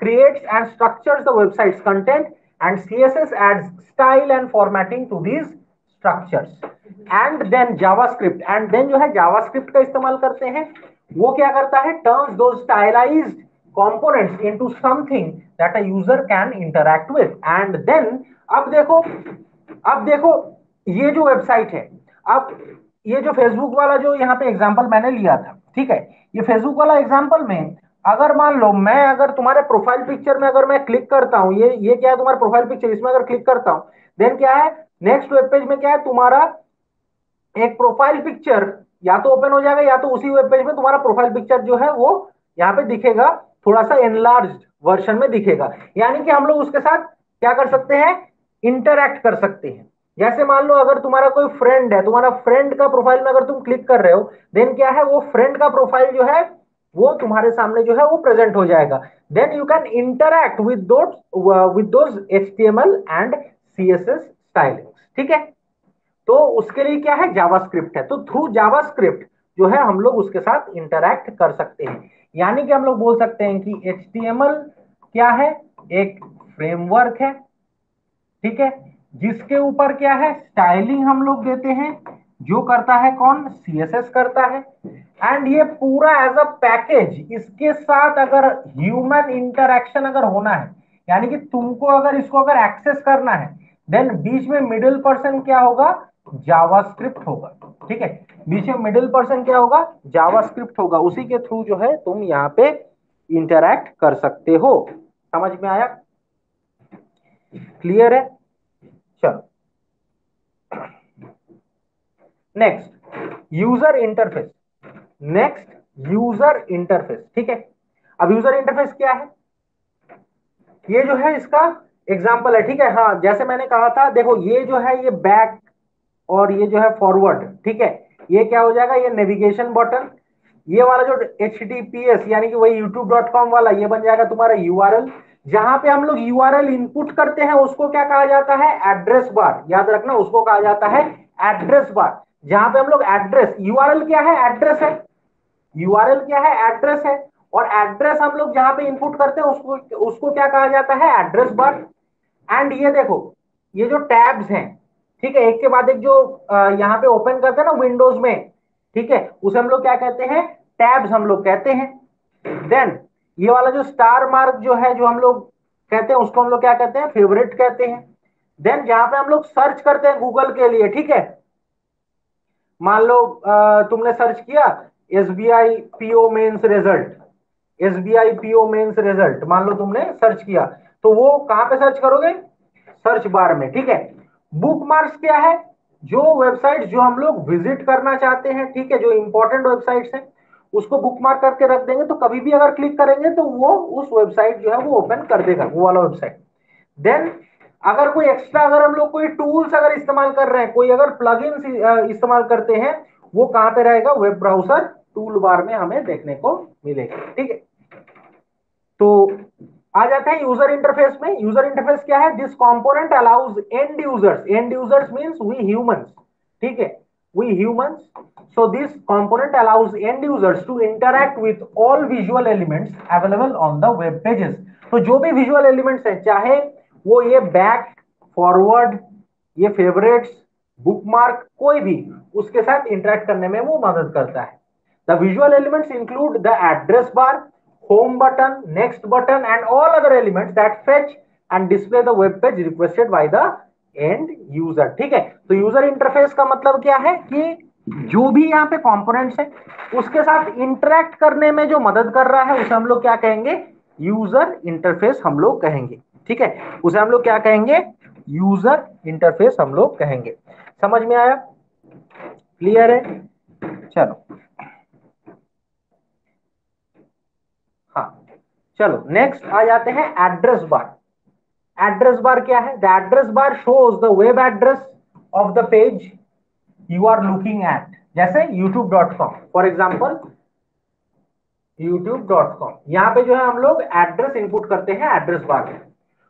creates and structures the website's content and CSS adds style and formatting to these structures. And then JavaScript, and then जो है, JavaScript का इस्तेमाल करते हैं। वो क्या करता है? turns those stylized components into something that a user can interact with. And then, अब देखो अब देखो, ये जो वेबसाइट है, अब ये जो फेसबुक वाला जो यहाँ पे एग्जांपल मैंने लिया था, ठीक है? ये फेसबुक वाला एग्ज़ाम्पल में, अगर मान लो, मैं अगर तुम्हारे प्रोफ़ाइल पिक्चर में अगर मैं क्लिक करता हूँ, ये ये क्या है तुम्हारा प्रोफ़ाइल पिक्चर इसमें अगर क्लिक करता हूँ देन क्या है? नेक्स्ट वेब पेज में क्या है? तुम्हारा एक प्रोफ़ाइल पिक्चर या तो ओपन हो जाएगा, या तो उसी वेब पेज में तुम्हारा प्रोफ़ाइल पिक्चर जो है वो यहाँ पे दिखेगा थोड़ा सा एनलार्ज वर्जन में दिखेगा। यानी कि हम लोग उसके साथ क्या कर सकते हैं? इंटरैक्ट कर सकते हैं। जैसे मान लो अगर तुम्हारा कोई फ्रेंड है, तुम्हारा फ्रेंड का प्रोफ़ाइल में अगर तुम क्लिक कर रहे हो देन क्या है? वो फ्रेंड का प्रोफ़ाइल जो है, वो तुम्हारे सामने जो है, वो प्रेजेंट हो जाएगा। Then you can interact with with those HTML and CSS styling ठीक है? तो उसके लिए क्या है? जावास्क्रिप्ट है। तो थ्रू जावास्क्रिप्ट जो है, हम लोग उसके साथ इंटरैक्ट कर सकते हैं। यानी कि हम लोग बोल सकते हैं कि एच क्या है? एक फ्रेमवर्क है। ठीक है? जिसके ऊपर क्या है? स्टाइलिंग हम लोग देते हैं। जो करता है कौन? सीएसएस करता है। एंड ये पूरा एज अ पैकेज इसके साथ अगर ह्यूमन इंटरक्शन अगर होना है, यानी कि तुमको अगर इसको अगर एक्सेस करना है देन बीच में मिडिल पर्सन क्या होगा? जावास्क्रिप्ट होगा, ठीक है? में मिडिल पर्सन क्या होगा? जावास्क्रिप्ट होगा। उसी के थ्रू जो है, तुम यहाँ पे इंटरैक्ट कर सकते हो। समझ में आया? क्लियर है? चलो। Next user interface next user interface ठीक है? अब यूज़र इंटरफेस क्या है? ये जो है इसका एग्ज़ाम्पल है, ठीक है? हाँ जैसे मैंने कहा था, देखो, ये जो है, ये बैक और ये जो है फॉरवर्ड ठीक है? ये क्या हो जाएगा? ये नेविगेशन बटन ये वाला जो एच यानी कि वही youtube.com वाला, ये बन जाएगा तुम्हारा यूआरएल जहाँ पे हम लोग यूआरएल इनपुट करते हैं, उसको क्या कहा जाता है? एड्रेस बार याद रखना, उसको कहा जाता है एड्रेस बार जहाँ पे हम लोग एड्रेस यूआरएल क्या है? एड्रेस है। यूआरएल क्या है? एड्रेस है। और एड्रेस हम लोग जहाँ पे इनपुट करते हैं, उसको उसको क्या कहा जाता है? एड्रेस बार एंड ये देखो, ये जो टैब्स हैं ठीक है, एक के बाद एक जो यहाँ पे ओपन करते हैं ना विंडोज़ में, ठीक है, उसे हम लोग क्या कहते हैं टैब्स हम लोग कहते हैं। देन ये वाला जो स्टार मार्क जो है, जो हम लोग कहते हैं, उसको हम लोग क्या कहते हैं फेवरेट कहते हैं। देन जहाँ पे हम लोग सर्च करते हैं गूगल के लिए, ठीक है। मान लो तुमने सर्च किया S B I PO mains result S B I PO mains result मान लो तुमने सर्च किया तो वो कहाँ पे सर्च करोगे? सर्च बार में, ठीक है। बुक मार्क्स क्या है? जो वेबसाइट जो हम लोग विज़िट करना चाहते हैं, ठीक है, जो इंपॉर्टेंट वेबसाइट्स हैं, उसको बुक मार्क करके रख देंगे तो कभी भी अगर क्लिक करेंगे तो वो उस वेबसाइट जो है वो ओपन कर देगा, वो वाला वेबसाइट देन अगर कोई एक्स्ट्रा अगर हम लोग कोई टूल्स अगर इस्तेमाल कर रहे हैं, कोई अगर प्लग इस्तेमाल करते हैं, वो कहाँ पे रहेगा? वेब ब्राउज़र टूल बार में हमें देखने को मिलेगा, ठीक है? तो आ जाता है यूज़र इंटरफेस में। यूज़र इंटरफेस क्या है? This component allows end users end users means we humans ठीक है? We humans so this component allows end users to interact with all visual elements available on the web pages तो जो भी visual elements हैं, चाहे वो ये back forward ये फेवरेट्स बुकमार्क कोई भी, उसके साथ इंटरेक्ट करने में वो मदद करता है। The visual elements include the address bar home button next button and all other elements that fetch and display the web page requested by the end user ठीक है? तो यूज़र इंटरफेस का मतलब क्या है कि जो भी यहाँ पे कंपोनेंट्स है, उसके साथ इंटरेक्ट करने में जो मदद कर रहा है, उसे हम लोग क्या कहेंगे? यूज़र इंटरफेस हम लोग कहेंगे, ठीक है? उसे हम लोग क्या कहेंगे? यूज़र इंटरफेस हम लोग कहेंगे। समझ में आया? क्लियर है? चलो हाँ चलो नेक्स्ट आ जाते हैं एड्रेस बार एड्रेस बार क्या है? The address bar shows the web address of the page you are looking at जैसे youtube.com फॉर एग्जांपल youtube.com यहाँ पे जो है हम लोग एड्रेस इनपुट करते हैं एड्रेस बार में.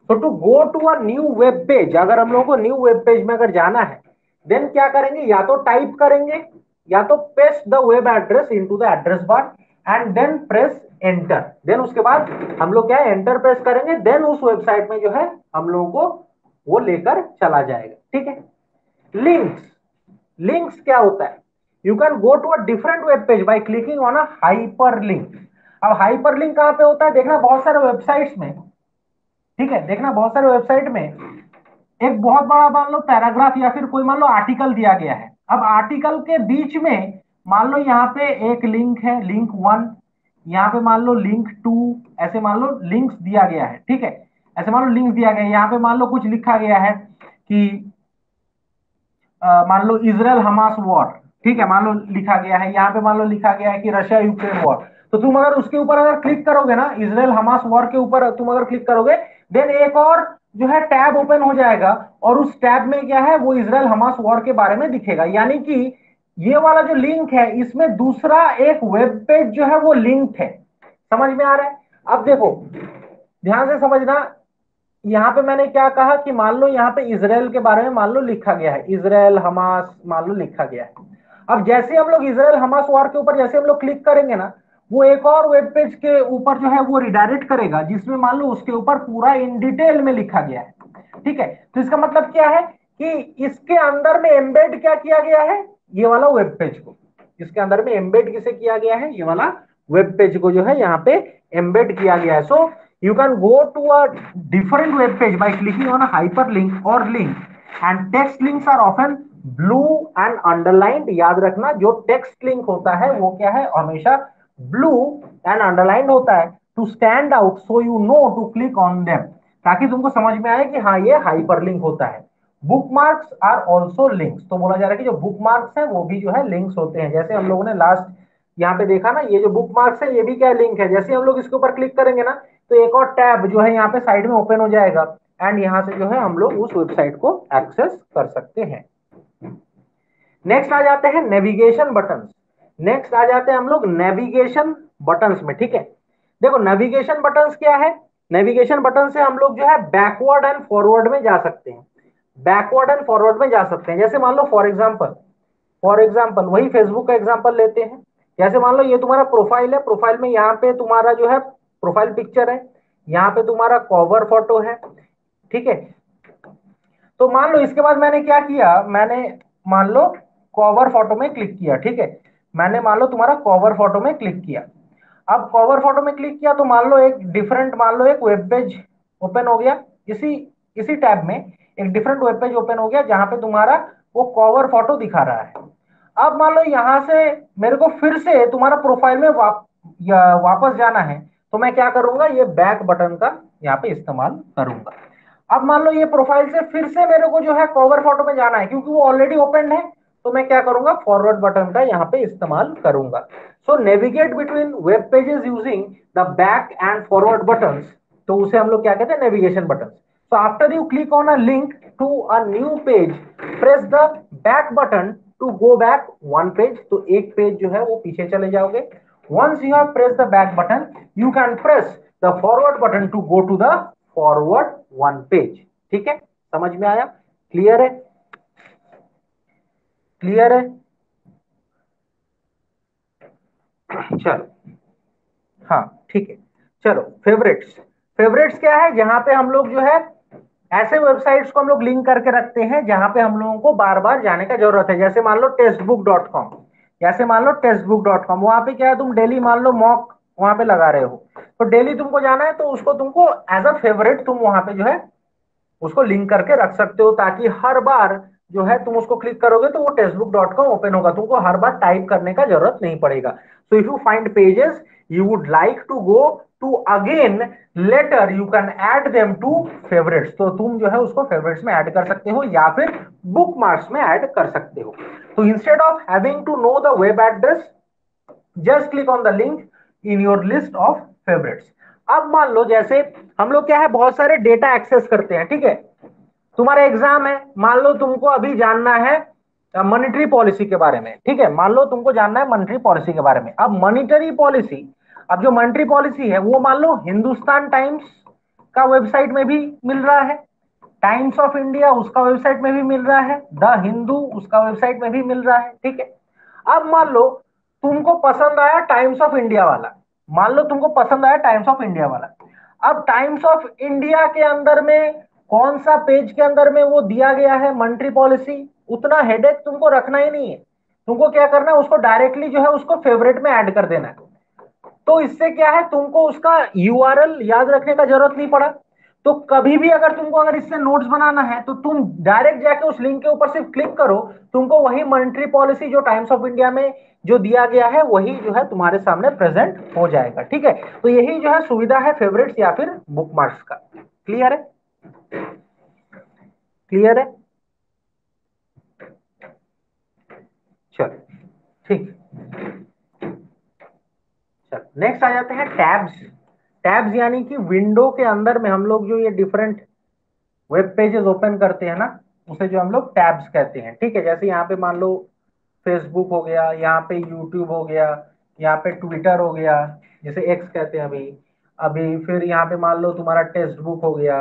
तो to go to a new web page अगर हम लोगों को न्यू वेब पेज में अगर जाना है देन क्या करेंगे? या तो टाइप करेंगे, या तो paste the web address into the address bar and then press enter then उसके बाद हम लोग क्या है एंटर प्रेस करेंगे देन उस वेबसाइट में जो है, हम लोगों को वो लेकर चला जाएगा। ठीक है? लिंक्स लिंक्स क्या होता है? You can go to a different web page by clicking on a hyperlink अब हाइपर लिंक कहाँ पे होता है? देखना बहुत सारे वेबसाइट्स में। ठीक है? देखना बहुत सारे वेबसाइट में। एक बहुत बड़ा मान लो पैराग्राफ या फिर कोई मान लो आर्टिकल दिया गया है। अब आर्टिकल के बीच में मान लो यहाँ पे एक लिंक है लिंक वन यहाँ पे मान लो लिंक टू ऐसे मान लो लिंक्स दिया गया है, ठीक है? ऐसे मान लो लिंक दिया गया है, यहाँ पे मान लो कुछ लिखा गया है कि मान लो इसराइल हमास वॉर ठीक है? मान लो लिखा गया है, यहाँ पे मान लो लिखा गया है कि रशिया यूक्रेन वॉर तो तुम अगर उसके ऊपर अगर क्लिक करोगे ना इसराइल हमास वॉर के ऊपर तुम अगर क्लिक करोगे देन एक और जो है टैब ओपन हो जाएगा और उस टैब में क्या है, वो इसराइल हमास वॉर के बारे में दिखेगा. यानी कि ये वाला जो लिंक है, इसमें दूसरा एक वेब पेज जो है वो लिंक है। समझ में आ रहा है? अब देखो, ध्यान से समझना, यहाँ पे मैंने क्या कहा कि मान लो यहाँ पे इसराइल के बारे में मान लो लिखा गया है। इसराइल हमास मान लो लिखा गया है। अब जैसे हम लोग इसराइल हमास वार के ऊपर जैसे हम लोग क्लिक करेंगे ना, वो एक और वेब पेज के ऊपर जो है वो रिडायरेक्ट करेगा, जिसमें मान लो उसके ऊपर पूरा इन डिटेल में लिखा गया है। ठीक है? तो इसका मतलब क्या है कि इसके अंदर में एम्बेड क्या किया गया है? ये वाला वेब पेज को। इसके अंदर में एम्बेड किसे किया गया है? ये वाला वेब पेज को जो है यहाँ पे एम्बेड किया गया है। So you can go to a different web page by clicking on hyperlink और link and text links are often blue and underlined याद रखना, जो टेक्स्ट लिंक होता है, वो क्या है? हमेशा ब्लू एंड अंडरलाइंड होता है। To stand out so you know to click on them ताकि तुमको समझ में आए कि हाँ ये हाइपर लिंक होता है। Bookmarks are also links तो बोला जा रहा है कि जो बुक मार्क्स है, वो भी जो है लिंक्स होते हैं। जैसे हम लोगों ने लास्ट यहाँ पे देखा ना, ये जो बुक मार्क्स है, ये भी क्या लिंक है? जैसे हम लोग इसके ऊपर क्लिक करेंगे ना तो एक और टैब जो है यहाँ पे साइड में ओपन हो जाएगा। एंड यहाँ से जो है हम लोग उस वेबसाइट को एक्सेस कर सकते हैं। नेक्स्ट आ जाते हैं नेविगेशन बटन नेक्स्ट आ जाते हैं हम लोग नेविगेशन बटन में, ठीक है? देखो नेविगेशन बटन क्या है? नेविगेशन बटन से हम लोग जो है बैकवर्ड एंड फॉरवर्ड में जा सकते हैं। बैकवर्ड एंड फॉरवर्ड में जा सकते हैं। जैसे मान लो फॉर एग्ज़ाम्पल फॉर एग्ज़ाम्पल वही फेसबुक का एग्ज़ाम्पल लेते हैं। जैसे मान लो, ये तुम्हारा प्रोफ़ाइल है। प्रोफ़ाइल में यहाँ पे तुम्हारा जो है प्रोफ़ाइल पिक्चर है। यहाँ पे तुम्हारा कवर फ़ोटो है। ठीक है? तो मान लो, इसके बाद मैंने क्या किया? मैंने मान लो कवर फ़ोटो में क्लिक किया। ठीक है? मैंने मान लो, तुम्हारा कवर फ़ोटो में क्लिक किया। अब कवर फ़ोटो में क्लिक किया तो मान लो, एक डिफरेंट मान लो, एक वेब पेज ओपन हो गया। इसी इसी टैब में एक डिफरेंट वेब पेज ओपन हो गया जहाँ पे तुम्हारा वो कवर फ़ोटो दिखा रहा है। अब मान लो यहाँ से मेरे को फिर से तुम्हारा प्रोफ़ाइल में वाप, या, वापस जाना है तो मैं क्या करूँगा ये बैक बटन का यहाँ पे इस्तेमाल करूँगा। अब मान लो ये प्रोफ़ाइल से फिर से मेरे को जो है कवर फ़ोटो में जाना है क्योंकि वो ऑलरेडी ओपन है तो मैं क्या करूँगा फॉरवर्ड बटन का यहाँ पे इस्तेमाल करूँगा। So navigate between web pages using the back and forward button तो उसे हम लोग क्या कहते हैं navigation button so after you click on a link to a new page press the back button to go back one page तो एक page जो है वो पीछे चले जाओगे। Once you have pressed the back button, you can press the forward button to go to the forward one page. ठीक है? समझ में आया? क्लियर है? क्लियर है? चलो। हाँ ठीक है। चलो फेवरेट्स फेवरेट्स क्या है? जहाँ पे हम लोग जो है ऐसे वेबसाइट्स को हम लोग लिंक करके रखते हैं, जहाँ पे हम लोगों को बार बार जाने का ज़रूरत है। जैसे मान लो टेक्स्ट बुक डॉट कॉम जैसे मान लो टेक्स्ट बुक डॉट कॉम वहाँ पे क्या है, तुम डेली मान लो मॉक वहाँ पे लगा रहे हो। तो डेली तुमको जाना है तो उसको तुमको एज अ फेवरेट तुम वहाँ पे जो है, उसको लिंक करके रख सकते हो, ताकि हर बार जो है तुम उसको क्लिक करोगे तो वो textbook dot com open होगा। तुमको हर बार टाइप करने का ज़रूरत नहीं पड़ेगा। So if you find pages you would like to go to again later you can add them to favourites तो तुम जो है उसको फेवरेट्स में ऐड कर सकते हो या फिर बुक मार्क्स में ऐड कर सकते हो। तो instead of having to know the web address just click on the link in your list of favourites अब मान लो जैसे हम लोग क्या है, बहुत सारे डेटा एक्सेस करते हैं, ठीक है? तुम्हारा एग्ज़ाम है, मान लो तुमको अभी जानना है मॉनिटरी पॉलिसी के बारे में, ठीक है? मान लो तुमको जानना है मॉनिटरी पॉलिसी के बारे में। अब मॉनिटरी पॉलिसी अब जो मॉनिटरी पॉलिसी है, वो मान लो हिंदुस्तान टाइम्स का वेबसाइट में भी मिल रहा है टाइम्स ऑफ़ इंडिया उसका वेबसाइट में भी मिल रहा है द हिंदू उसका वेबसाइट में भी मिल रहा है, ठीक है? अब मान लो तुमको पसंद आया टाइम्स ऑफ़ इंडिया वाला, मान लो तुमको पसंद आया टाइम्स ऑफ़ इंडिया वाला। अब टाइम्स ऑफ़ इंडिया के अंदर में कौन सा पेज के अंदर में वो दिया गया है मंट्री पॉलिसी उतना हेडेक तुमको रखना ही नहीं है। तुमको क्या करना है, उसको डायरेक्टली जो है उसको फेवरेट में ऐड कर देना है। तो इससे क्या है, तुमको उसका यूआरएल याद रखने का ज़रूरत नहीं पड़ा। तो कभी भी अगर तुमको अगर इससे नोट्स बनाना है तो तुम डायरेक्ट जाके उस लिंक के ऊपर सिर्फ़ क्लिक करो। तुमको वही मॉनिटरी पॉलिसी जो टाइम्स ऑफ़ इंडिया में जो दिया गया है, वही जो है तुम्हारे सामने प्रेजेंट हो जाएगा, ठीक है? तो यही जो है सुविधा है फेवरेट्स या फिर बुक का। क्लियर है? क्लियर है? चलो, ठीक। चलो नेक्स्ट आ जाते हैं टैब्स टैब्स यानी कि विंडो के अंदर में हम लोग जो ये डिफरेंट वेब पेजेस ओपन करते हैं ना, उसे जो हम लोग टैब्स कहते हैं। ठीक है, जैसे यहाँ पे मान लो फेसबुक हो गया, यहाँ पे यूट्यूब हो गया, यहाँ पे ट्विटर हो गया, जैसे एक्स कहते हैं अभी। अभी फिर यहाँ पे मान लो तुम्हारा टेक्स्ट बुक हो गया,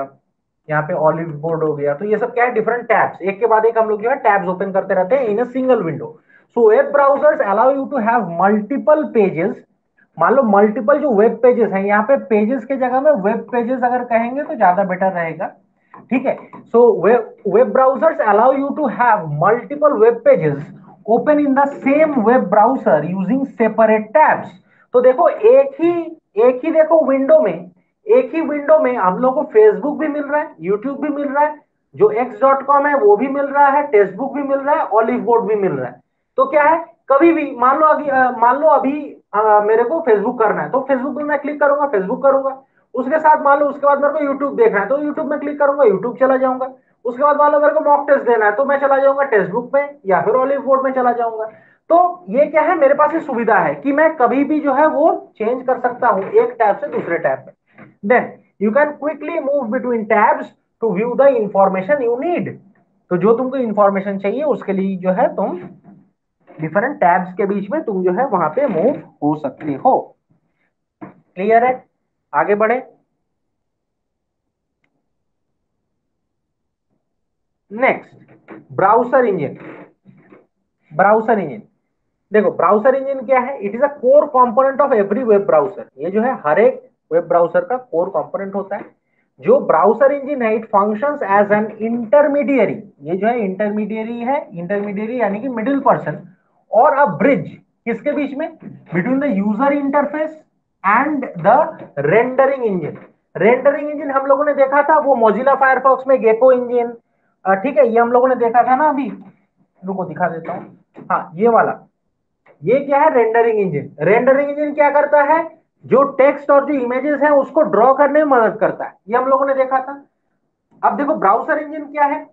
यहाँ पे ऑलिव बोर्ड हो गया। तो ये सब क्या है डिफरेंट टैब्स एक के बाद एक हम लोग जो है टैब्स ओपन करते रहते हैं in a single window so web browsers allow you to have multiple pages मान लो मल्टीपल जो वेब पेजेस हैं, यहाँ पे पेजेस के जगह में वेब पेजेस अगर कहेंगे तो ज़्यादा बेटर रहेगा। ठीक है? So web browsers allow you to have multiple web pages open in the same web browser using separate tabs तो देखो, एक ही एक ही देखो विंडो में, एक ही विंडो में हम लोग को फेसबुक भी मिल रहा है यूट्यूब भी मिल रहा है, जो एक्स डॉट कॉम है वो भी मिल रहा है टेक्स्टबुक भी मिल रहा है ऑलिव बोर्ड भी मिल रहा है। तो क्या है? कभी भी, मान लो अभी मान लो अभी आ, मेरे को फेसबुक करना है। तो फेसबुक में मैं क्लिक करूँगा फेसबुक करूँगा। उसके साथ मान लो उसके बाद मेरे को यूट्यूब देखना है। तो यूट्यूब में क्लिक करूँगा यूट्यूब चला जाऊँगा। उसके बाद मान लो मेरे को मॉक टेस्ट देना है तो मैं चला जाऊँगा टेक्स्ट बुक में या फिर ऑलिव बोर्ड में चला जाऊँगा। तो ये क्या है? मेरे पास ये सुविधा है कि मैं कभी भी जो है वो चेंज कर सकता हूँ एक टैब से दूसरे टैब में। Then you can quickly move between tabs to view the information you need तो जो तुमको इंफॉर्मेशन चाहिए उसके लिए जो है तुम डिफरेंट टैब्स के बीच में तुम जो है वहाँ पे मूव हो सकते हो। क्लियर है? आगे बढ़े। Next browser engine browser engine देखो ब्राउज़र इंजन क्या है? It is a core component of every web browser ये जो है हर एक वेब ब्राउज़र का कोर कंपोनेंट होता है। जो ब्राउज़र इंजन है it functions as an intermediary ये जो है इंटरमीडियरी है इंटरमीडियरी यानी कि मिडिल पर्सन और अ ब्रिज किसके बीच में? Between the user interface and the rendering engine rendering engine हम लोगों ने देखा था, वो मोजिला फायरफॉक्स में गेको इंजन ठीक है, ये हम लोगों ने देखा था ना अभी। रुको, दिखा देता हूँ। हाँ ये वाला। ये क्या है? रेंडरिंग इंजन रेंडरिंग इंजन क्या करता है? जो टेक्स्ट और जो इमेजेस है, उसको ड्रॉ करने में मदद करता है। ये हम लोगों ने देखा था। अब देखो ब्राउज़र इंजन क्या है?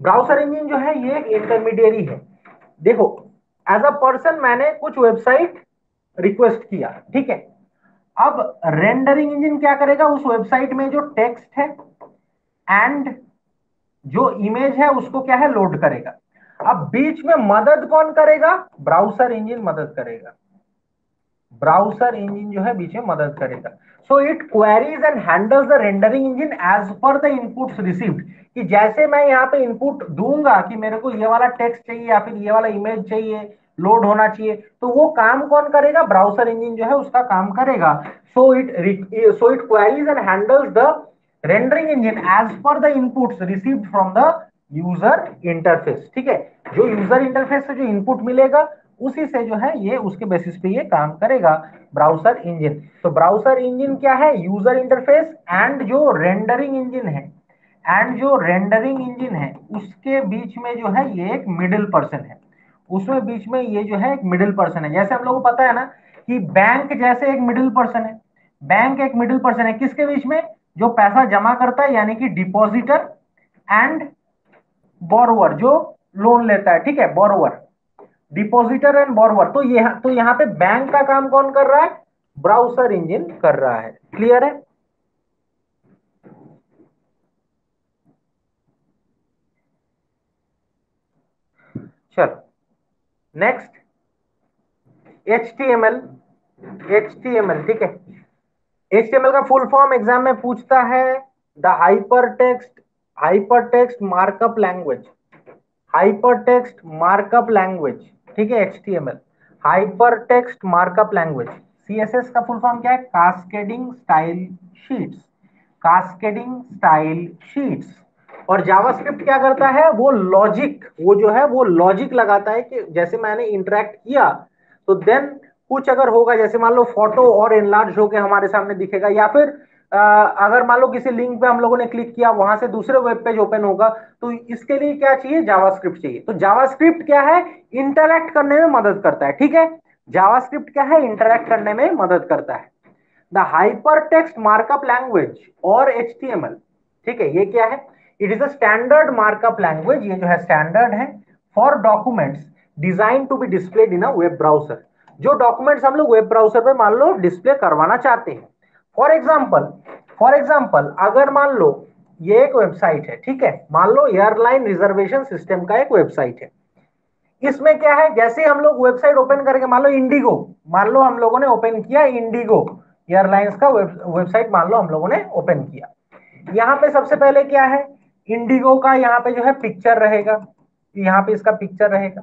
ब्राउज़र इंजन जो है, ये एक इंटरमीडियरी है। देखो एज अ पर्सन मैंने कुछ वेबसाइट रिक्वेस्ट किया, ठीक है? अब रेंडरिंग इंजन क्या करेगा? उस वेबसाइट में जो टेक्स्ट है एंड जो इमेज है, उसको क्या है? लोड करेगा। अब बीच में मदद कौन करेगा? ब्राउज़र इंजन मदद करेगा। ब्राउज़र इंजन जो है बीच में मदद करेगा। So it queries and handles the rendering engine as per the inputs received कि जैसे मैं यहाँ पे इनपुट दूँगा कि मेरे को ये वाला टेक्स्ट चाहिए या फिर ये वाला इमेज चाहिए लोड होना चाहिए तो वो काम कौन करेगा? ब्राउज़र इंजन जो है उसका काम करेगा। So it so it queries and handles the rendering engine as per the inputs received from the user interface ठीक है? जो यूज़र इंटरफेस से जो इनपुट मिलेगा उसी से जो है ये उसके बेसिस पे ये काम करेगा। ब्राउज़र इंजन तो ब्राउज़र इंजन क्या है? यूज़र इंटरफेस एंड जो रेंडरिंग इंजन है एंड जो रेंडरिंग इंजन है, उसके बीच में जो है ये एक मिडिल पर्सन है। उसमें बीच में ये जो है एक मिडिल पर्सन है। जैसे हम लोग को पता है ना कि बैंक जैसे एक मिडिल पर्सन है। बैंक एक मिडिल पर्सन है। किसके बीच में? जो पैसा जमा करता है, यानी कि डिपॉजिटर एंड बोरोवर जो लोन लेता है, ठीक है? बोरोवर डिपॉजिटर एंड बोरोवर तो ये तो यहाँ पे बैंक का काम कौन कर रहा है? ब्राउज़र इंजन कर रहा है। क्लियर है? चलो। Next H T M L H T M L ठीक है? एच टी एम एल का फुल फॉर्म एग्ज़ाम में पूछता है the hypertext hypertext markup language hypertext markup language ठीक है H T M L hypertext markup language C S S का full form क्या है? Cascading style sheets cascading style sheets और जावास्क्रिप्ट क्या करता है? वो लॉजिक वो जो है, वो लॉजिक लगाता है कि जैसे मैंने इंटरेक्ट किया तो देन कुछ अगर होगा, जैसे मान लो फ़ोटो और एनलार्ज होकर हमारे सामने दिखेगा, या फिर अगर मान लो किसी लिंक पे हम लोगों ने क्लिक किया, वहाँ से दूसरे वेब पेज ओपन होगा तो इसके लिए क्या चाहिए? जावास्क्रिप्ट चाहिए। तो जावास्क्रिप्ट क्या है? इंटरेक्ट करने में मदद करता है, ठीक है? जावास्क्रिप्ट क्या है? इंटरेक्ट करने में मदद करता है। The hypertext markup language और एचटीएमएल ठीक है? ये क्या है? It is a standard markup language ये जो है स्टैंडर्ड है for documents design to be displayed in a web browser जो डॉक्यूमेंट्स हम लोग वेब ब्राउज़र पे मान लो डिस्प्ले करवाना चाहते हैं फॉर एग्ज़ाम्पल फॉर एग्ज़ाम्पल अगर मान लो ये एक वेबसाइट है, ठीक है? मान लो एयरलाइन रिजर्वेशन सिस्टम का एक वेबसाइट है। इसमें क्या है? जैसे हम लोग वेबसाइट ओपन करेंगे, मान लो इंडिगो मान लो हम लोगों ने ओपन किया इंडिगो एयरलाइंस का वेबसाइट मान लो हम लोगों ने ओपन किया। यहाँ पे सबसे पहले क्या है? इंडिगो का यहाँ पे जो है पिक्चर रहेगा। यहाँ पे इसका पिक्चर रहेगा।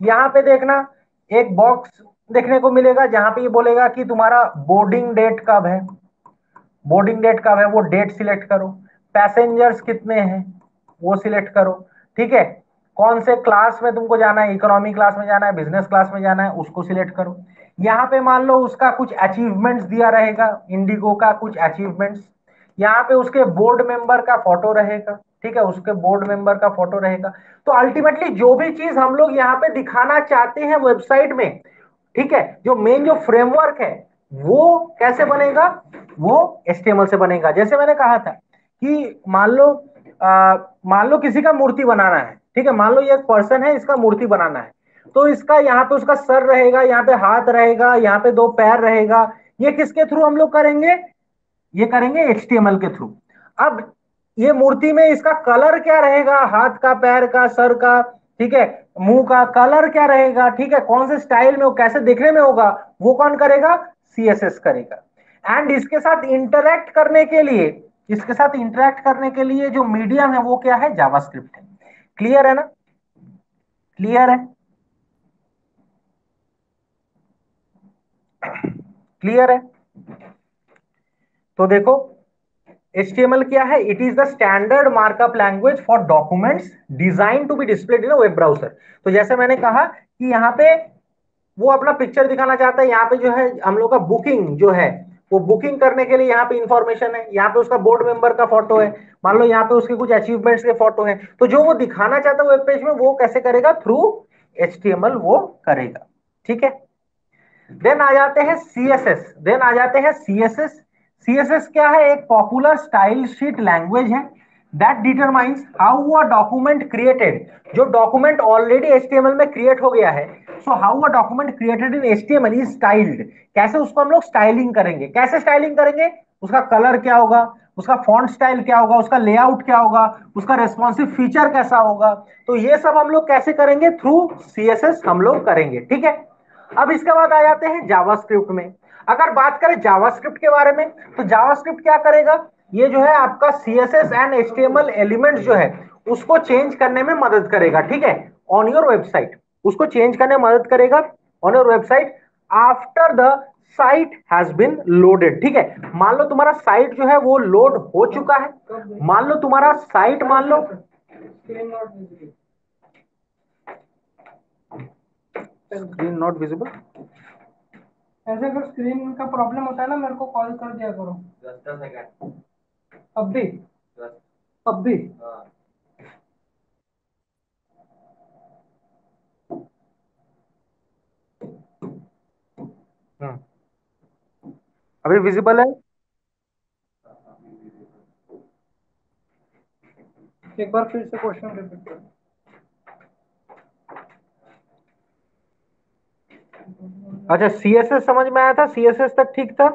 यहाँ पे देखना, एक बॉक्स देखने को मिलेगा, जहाँ पे ये बोलेगा कि तुम्हारा बोर्डिंग डेट कब है? बोर्डिंग डेट कब है? वो डेट सिलेक्ट करो। पैसेंजर्स कितने हैं? वो सिलेक्ट करो। ठीक है? कौन से क्लास में तुमको जाना है? इकोनॉमी क्लास में जाना है बिज़नेस क्लास में जाना है, उसको सिलेक्ट करो। यहाँ पे मान लो उसका कुछ अचीवमेंट्स दिया रहेगा इंडिगो का कुछ अचीवमेंट्स यहाँ पे उसके बोर्ड मेंबर का फ़ोटो रहेगा। ठीक है? उसके बोर्ड मेंबर का फ़ोटो रहेगा। तो अल्टीमेटली जो भी चीज़ हम लोग यहाँ पे दिखाना चाहते हैं वेबसाइट में ठीक है? जो मेन जो फ्रेमवर्क है, वो कैसे बनेगा? वो एस्टेमल से बनेगा। जैसे मैंने कहा था कि मान लो मान लो किसी का मूर्ति बनाना है, ठीक है? मान लो ये पर्सन है, इसका मूर्ति बनाना है। तो इसका यहाँ पे उसका सर रहेगा, यहाँ पे हाथ रहेगा, यहाँ पे दो पैर रहेगा। ये किसके थ्रू हम लोग करेंगे? ये करेंगे एच के थ्रू अब ये मूर्ति में इसका कलर क्या रहेगा? हाथ का, पैर का, सर का, ठीक है? मुँह का कलर क्या रहेगा? ठीक है, कौन से स्टाइल में वो कैसे देखने में होगा? वो कौन करेगा? सीएसएस करेगा। एंड इसके साथ इंटरेक्ट करने के लिए, इसके साथ इंटरेक्ट करने के लिए जो मीडियम है, वो क्या है? जावास्क्रिप्ट है। क्लियर है ना? क्लियर है? क्लियर है? तो देखो HTML क्या है? It is the standard markup language for documents design to be displayed in web browser तो जैसे मैंने कहा कि यहाँ पे वो अपना पिक्चर दिखाना चाहता है, यहाँ पे जो है हम लोग का बुकिंग जो है, वो बुकिंग करने के लिए यहाँ पे इंफॉर्मेशन है, यहाँ पे उसका बोर्ड मेंबर का फ़ोटो है, मान लो यहाँ पे उसके कुछ अचीवमेंट्स के फ़ोटो है। तो जो वो दिखाना चाहता है वेब पेज में, वो कैसे करेगा? थ्रू एच वो करेगा। ठीक है? देन आ जाते हैं सीएसएस देन आ जाते हैं सीएसएस सीएसएस क्या है? एक पॉपुलर स्टाइल शीट लैंग्वेज है that determines how a document created जो डॉक्यूमेंट ऑलरेडी एचटीएमएल में क्रिएट हो गया है so how a document created in HTML is styled कैसे उसको हम लोग स्टाइलिंग करेंगे? कैसे स्टाइलिंग करेंगे? उसका कलर क्या होगा? उसका फॉन्ट स्टाइल क्या होगा? उसका लेआउट क्या होगा? उसका रेस्पॉन्सिव फीचर कैसा होगा? तो ये सब हम लोग कैसे करेंगे? थ्रू सीएसएस हम लोग करेंगे, ठीक है? अब इसके बाद आ जाते हैं जावास्क्रिप्ट में। अगर बात करें जावास्क्रिप्ट के बारे में तो जावास्क्रिप्ट क्या करेगा? ये जो है आपका सीएसएस एंड एचटीएमएल एलिमेंट जो है, उसको चेंज करने में मदद करेगा, ठीक है? ऑन योर वेबसाइट उसको चेंज करने में मदद करेगा on your website after the site has been loaded ठीक है? मान लो तुम्हारा साइट जो है, वो लोड हो चुका है। मान लो तुम्हारा साइट मान लो। स्क्रीन नॉट विजिबल ऐसे अगर स्क्रीन का प्रॉब्लम होता है ना मेरे को कॉल कर दिया करो। अब भी? अब भी? अभी विजिबल है? एक बार फिर से क्वेश्चन रिपीट कर। अच्छा सीएसएस समझ में आया था? सीएसएस तक ठीक था?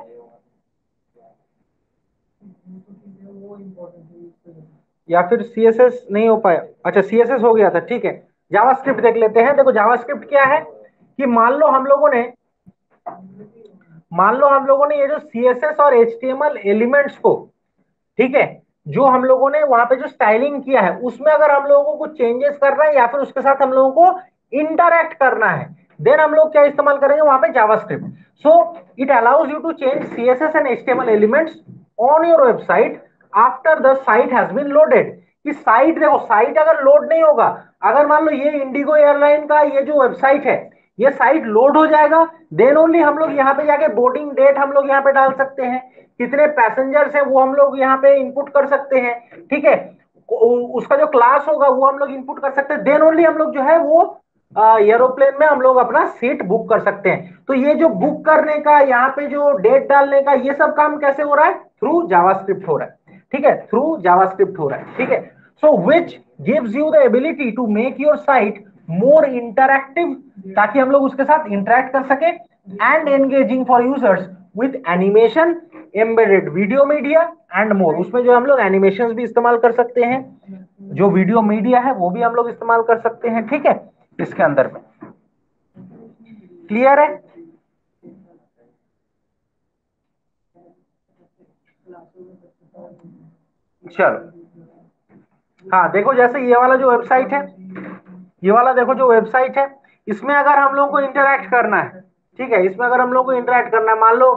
या फिर सीएसएस नहीं हो पाया? अच्छा सीएसएस हो गया था, ठीक है। जावास्क्रिप्ट देख लेते हैं। देखो जावास्क्रिप्ट क्या है कि मान लो हम लोगों ने, मान लो हम लोगों ने ये जो सीएसएस और एचटीएमएल एलिमेंट्स को, ठीक है, जो हम लोगों ने वहाँ पे जो स्टाइलिंग किया है, उसमें अगर हम लोगों को कुछ चेंजेस करना है या फिर उसके साथ हम लोगों को इंटरैक्ट करना है देन हम लोग क्या इस्तेमाल करेंगे? वहाँ पे JavaScript so it allows you to change CSS and HTML elements on your website after the site has been loaded कि साइट देखो साइट अगर लोड नहीं होगा, अगर मान लो ये इंडिगो एयरलाइन का ये जो वेबसाइट है, ये साइट लोड हो जाएगा देन ओनली हम लोग यहाँ पे जाके बोर्डिंग डेट हम लोग यहाँ पे डाल सकते हैं। कितने पैसेंजर्स हैं वो हम लोग यहाँ पे इनपुट कर सकते हैं, ठीक है? उसका जो क्लास होगा वो हम लोग इनपुट कर सकते हैं। देन ओनली हम लोग जो है वो एरोप्लेन में हम लोग अपना सीट बुक कर सकते हैं। तो ये जो बुक करने का, यहाँ पे जो डेट डालने का, ये सब काम कैसे हो रहा है? थ्रू जावास्क्रिप्ट हो रहा है। ठीक है? थ्रू जावास्क्रिप्ट हो रहा है। ठीक है? So which gives you the ability to make your site more interactive ताकि हम लोग उसके साथ इंटरेक्ट कर सके and engaging for users with animation embedded video media and more उसमें जो हम लोग एनिमेशन भी इस्तेमाल कर सकते हैं, जो वीडियो मीडिया है, वो भी हम लोग इस्तेमाल कर सकते हैं। ठीक है? इसके अंदर में। क्लियर है? चलो। हाँ देखो जैसे ये वाला जो वेबसाइट है, ये वाला देखो जो वेबसाइट है, इसमें अगर हम लोग को इंटरेक्ट करना है, ठीक है, इसमें अगर हम लोग को इंटरेक्ट करना है, मान लो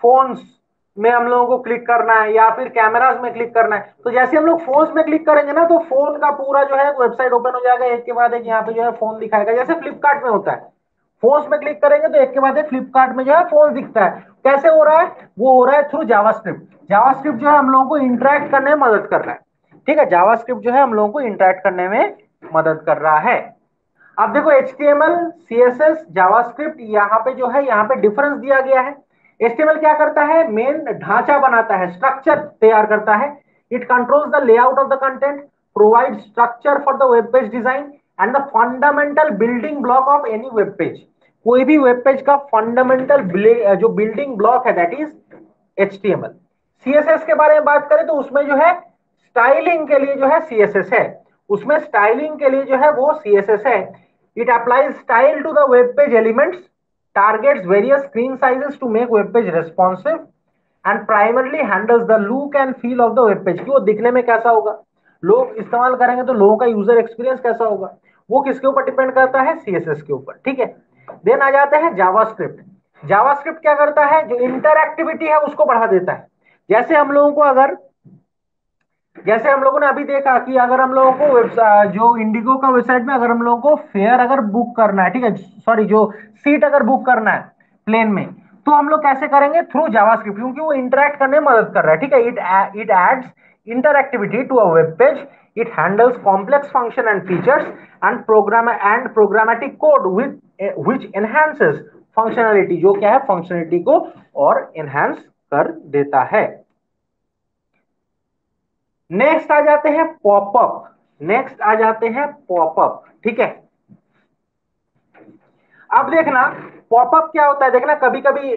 फोन्स में हम लोगों को क्लिक करना है या फिर कैमराज में क्लिक करना है। तो जैसे हम लोग फ़ोन में क्लिक करेंगे ना तो फ़ोन का पूरा जो है वेबसाइट ओपन हो जाएगा। एक के बाद एक यहाँ पे जो है फ़ोन दिखाएगा। जैसे फ्लिपकार्ट में होता है। फ़ोन में क्लिक करेंगे तो एक के बाद एक फ्लिपकार्ट में जो है फ़ोन दिखता है। कैसे हो रहा है? वो हो रहा है थ्रू जावास्क्रिप्ट जावास्क्रिप्ट जो है हम लोगों को इंटरेक्ट करने में मदद कर रहा है। ठीक है जावास्क्रिप्ट जो है हम लोगों को इंटरेक्ट करने में मदद कर रहा है। अब देखो H T M L C S S JavaScript यहाँ पे जो है, यहाँ पे डिफरेंस दिया गया है। एचटीएमएल क्या करता है? मेन ढांचा बनाता है स्ट्रक्चर तैयार करता है। It controls the layout of the content provide structure for the web page design and the fundamental building block of any web page कोई भी वेब पेज का फंडामेंटल जो बिल्डिंग ब्लॉक है दैट इज़ एचटीएमएल सीएसएस के बारे में बात करें तो उसमें जो है स्टाइलिंग के लिए जो है सीएसएस है। उसमें स्टाइलिंग के लिए जो है वो सीएसएस है। It applies style to the web page elements targets various screen sizes to make web page responsive primarily handles the look and feel of the web page कि वो दिखने में कैसा होगा? लोग इस्तेमाल करेंगे तो लोगों का यूज़र एक्सपीरियंस कैसा होगा? वो किसके ऊपर डिपेंड करता है? सीएसएस के ऊपर, ठीक है? देन आ जाते हैं जावास्क्रिप्ट जावास्क्रिप्ट क्या करता है? जो इंटरएक्टिविटी है उसको बढ़ा देता है। जैसे हम लोगों को अगर जैसे हम लोगों ने अभी देखा कि अगर हम लोगों को जो इंडिगो का वेबसाइट में अगर हम लोगों को फेयर अगर बुक करना है, ठीक है? सॉरी जो सीट अगर बुक करना है प्लेन में तो हम लोग कैसे करेंगे? थ्रू जावास्क्रिप्ट क्योंकि वो इंटरेक्ट करने में मदद कर रहा है, ठीक है? It it adds interactivity to a web page it handles complex function and features and program and programmatic code with which enhances functionality जो क्या है? फंक्शनैलिटी को और एनहेंस कर देता है। नेक्स्ट आ जाते हैं पॉपअप नेक्स्ट आ जाते हैं पॉपअप ठीक है? अब देखना पॉपअप क्या होता है? देखना कभी कभी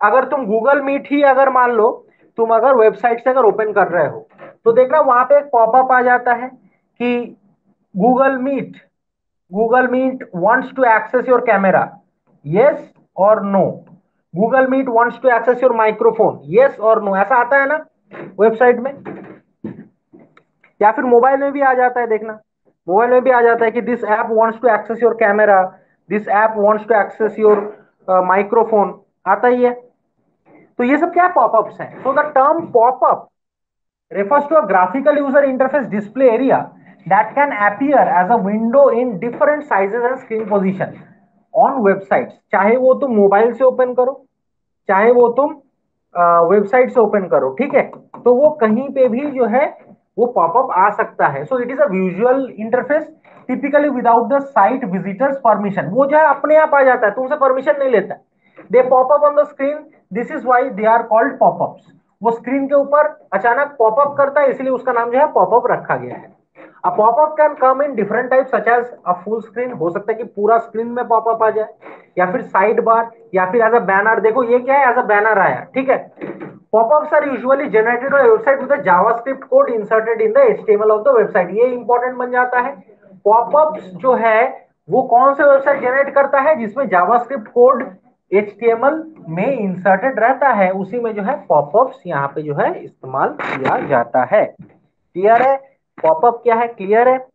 अगर तुम गूगल मीट ही अगर मान लो, तुम अगर वेबसाइट से अगर ओपन कर रहे हो तो देखना वहाँ पे एक पॉपअप आ जाता है कि Google Meet Google Meet wants to access your camera yes और no Google Meet wants to access your microphone yes और नो ऐसा आता है ना वेबसाइट में? या फिर मोबाइल में भी आ जाता है देखना। मोबाइल में भी आ जाता है कि this app wants to access your camera this app wants to access your microphone आता ही है। तो ये सब क्या पॉपअप्स हैं? So the term popup refers to a graphical user interface display area that can appear as a window in different sizes and screen position on websites. चाहे वो तुम मोबाइल से ओपन करो चाहे वो तुम वेबसाइट uh, से ओपन करो ठीक है? तो वो कहीं पे भी जो है वो पॉपअप आ सकता है। So it is a visual interface typically without the site visitors permission वो जो है, अपने आप आ जाता है, तुमसे परमिशन नहीं लेता they popup on the screen this is why they are called popup वो स्क्रीन के ऊपर अचानक पॉपअप करता है, इसलिए उसका नाम जो है पॉपअप रखा गया है। A popup can come in different type such as a full screen हो सकता है कि पूरा स्क्रीन में पॉपअप आ जाए, या फिर साइड बार या फिर एज अ बैनर देखो, ये क्या है? एज अ बैनर आया, ठीक है? Popups are usually generated on website with JavaScript code inserted in the HTML of the website ये इंपॉर्टेंट बन जाता है। पॉपअप्स जो है, वो कौन से वेबसाइट जनरेट करता है? जिसमें जावास्क्रिप्ट कोड HTML में इंसर्टेड रहता है। उसी में जो है पॉपअप्स यहाँ पे जो है इस्तेमाल किया जाता है। क्लियर है? पॉपअप क्या है? क्लियर है?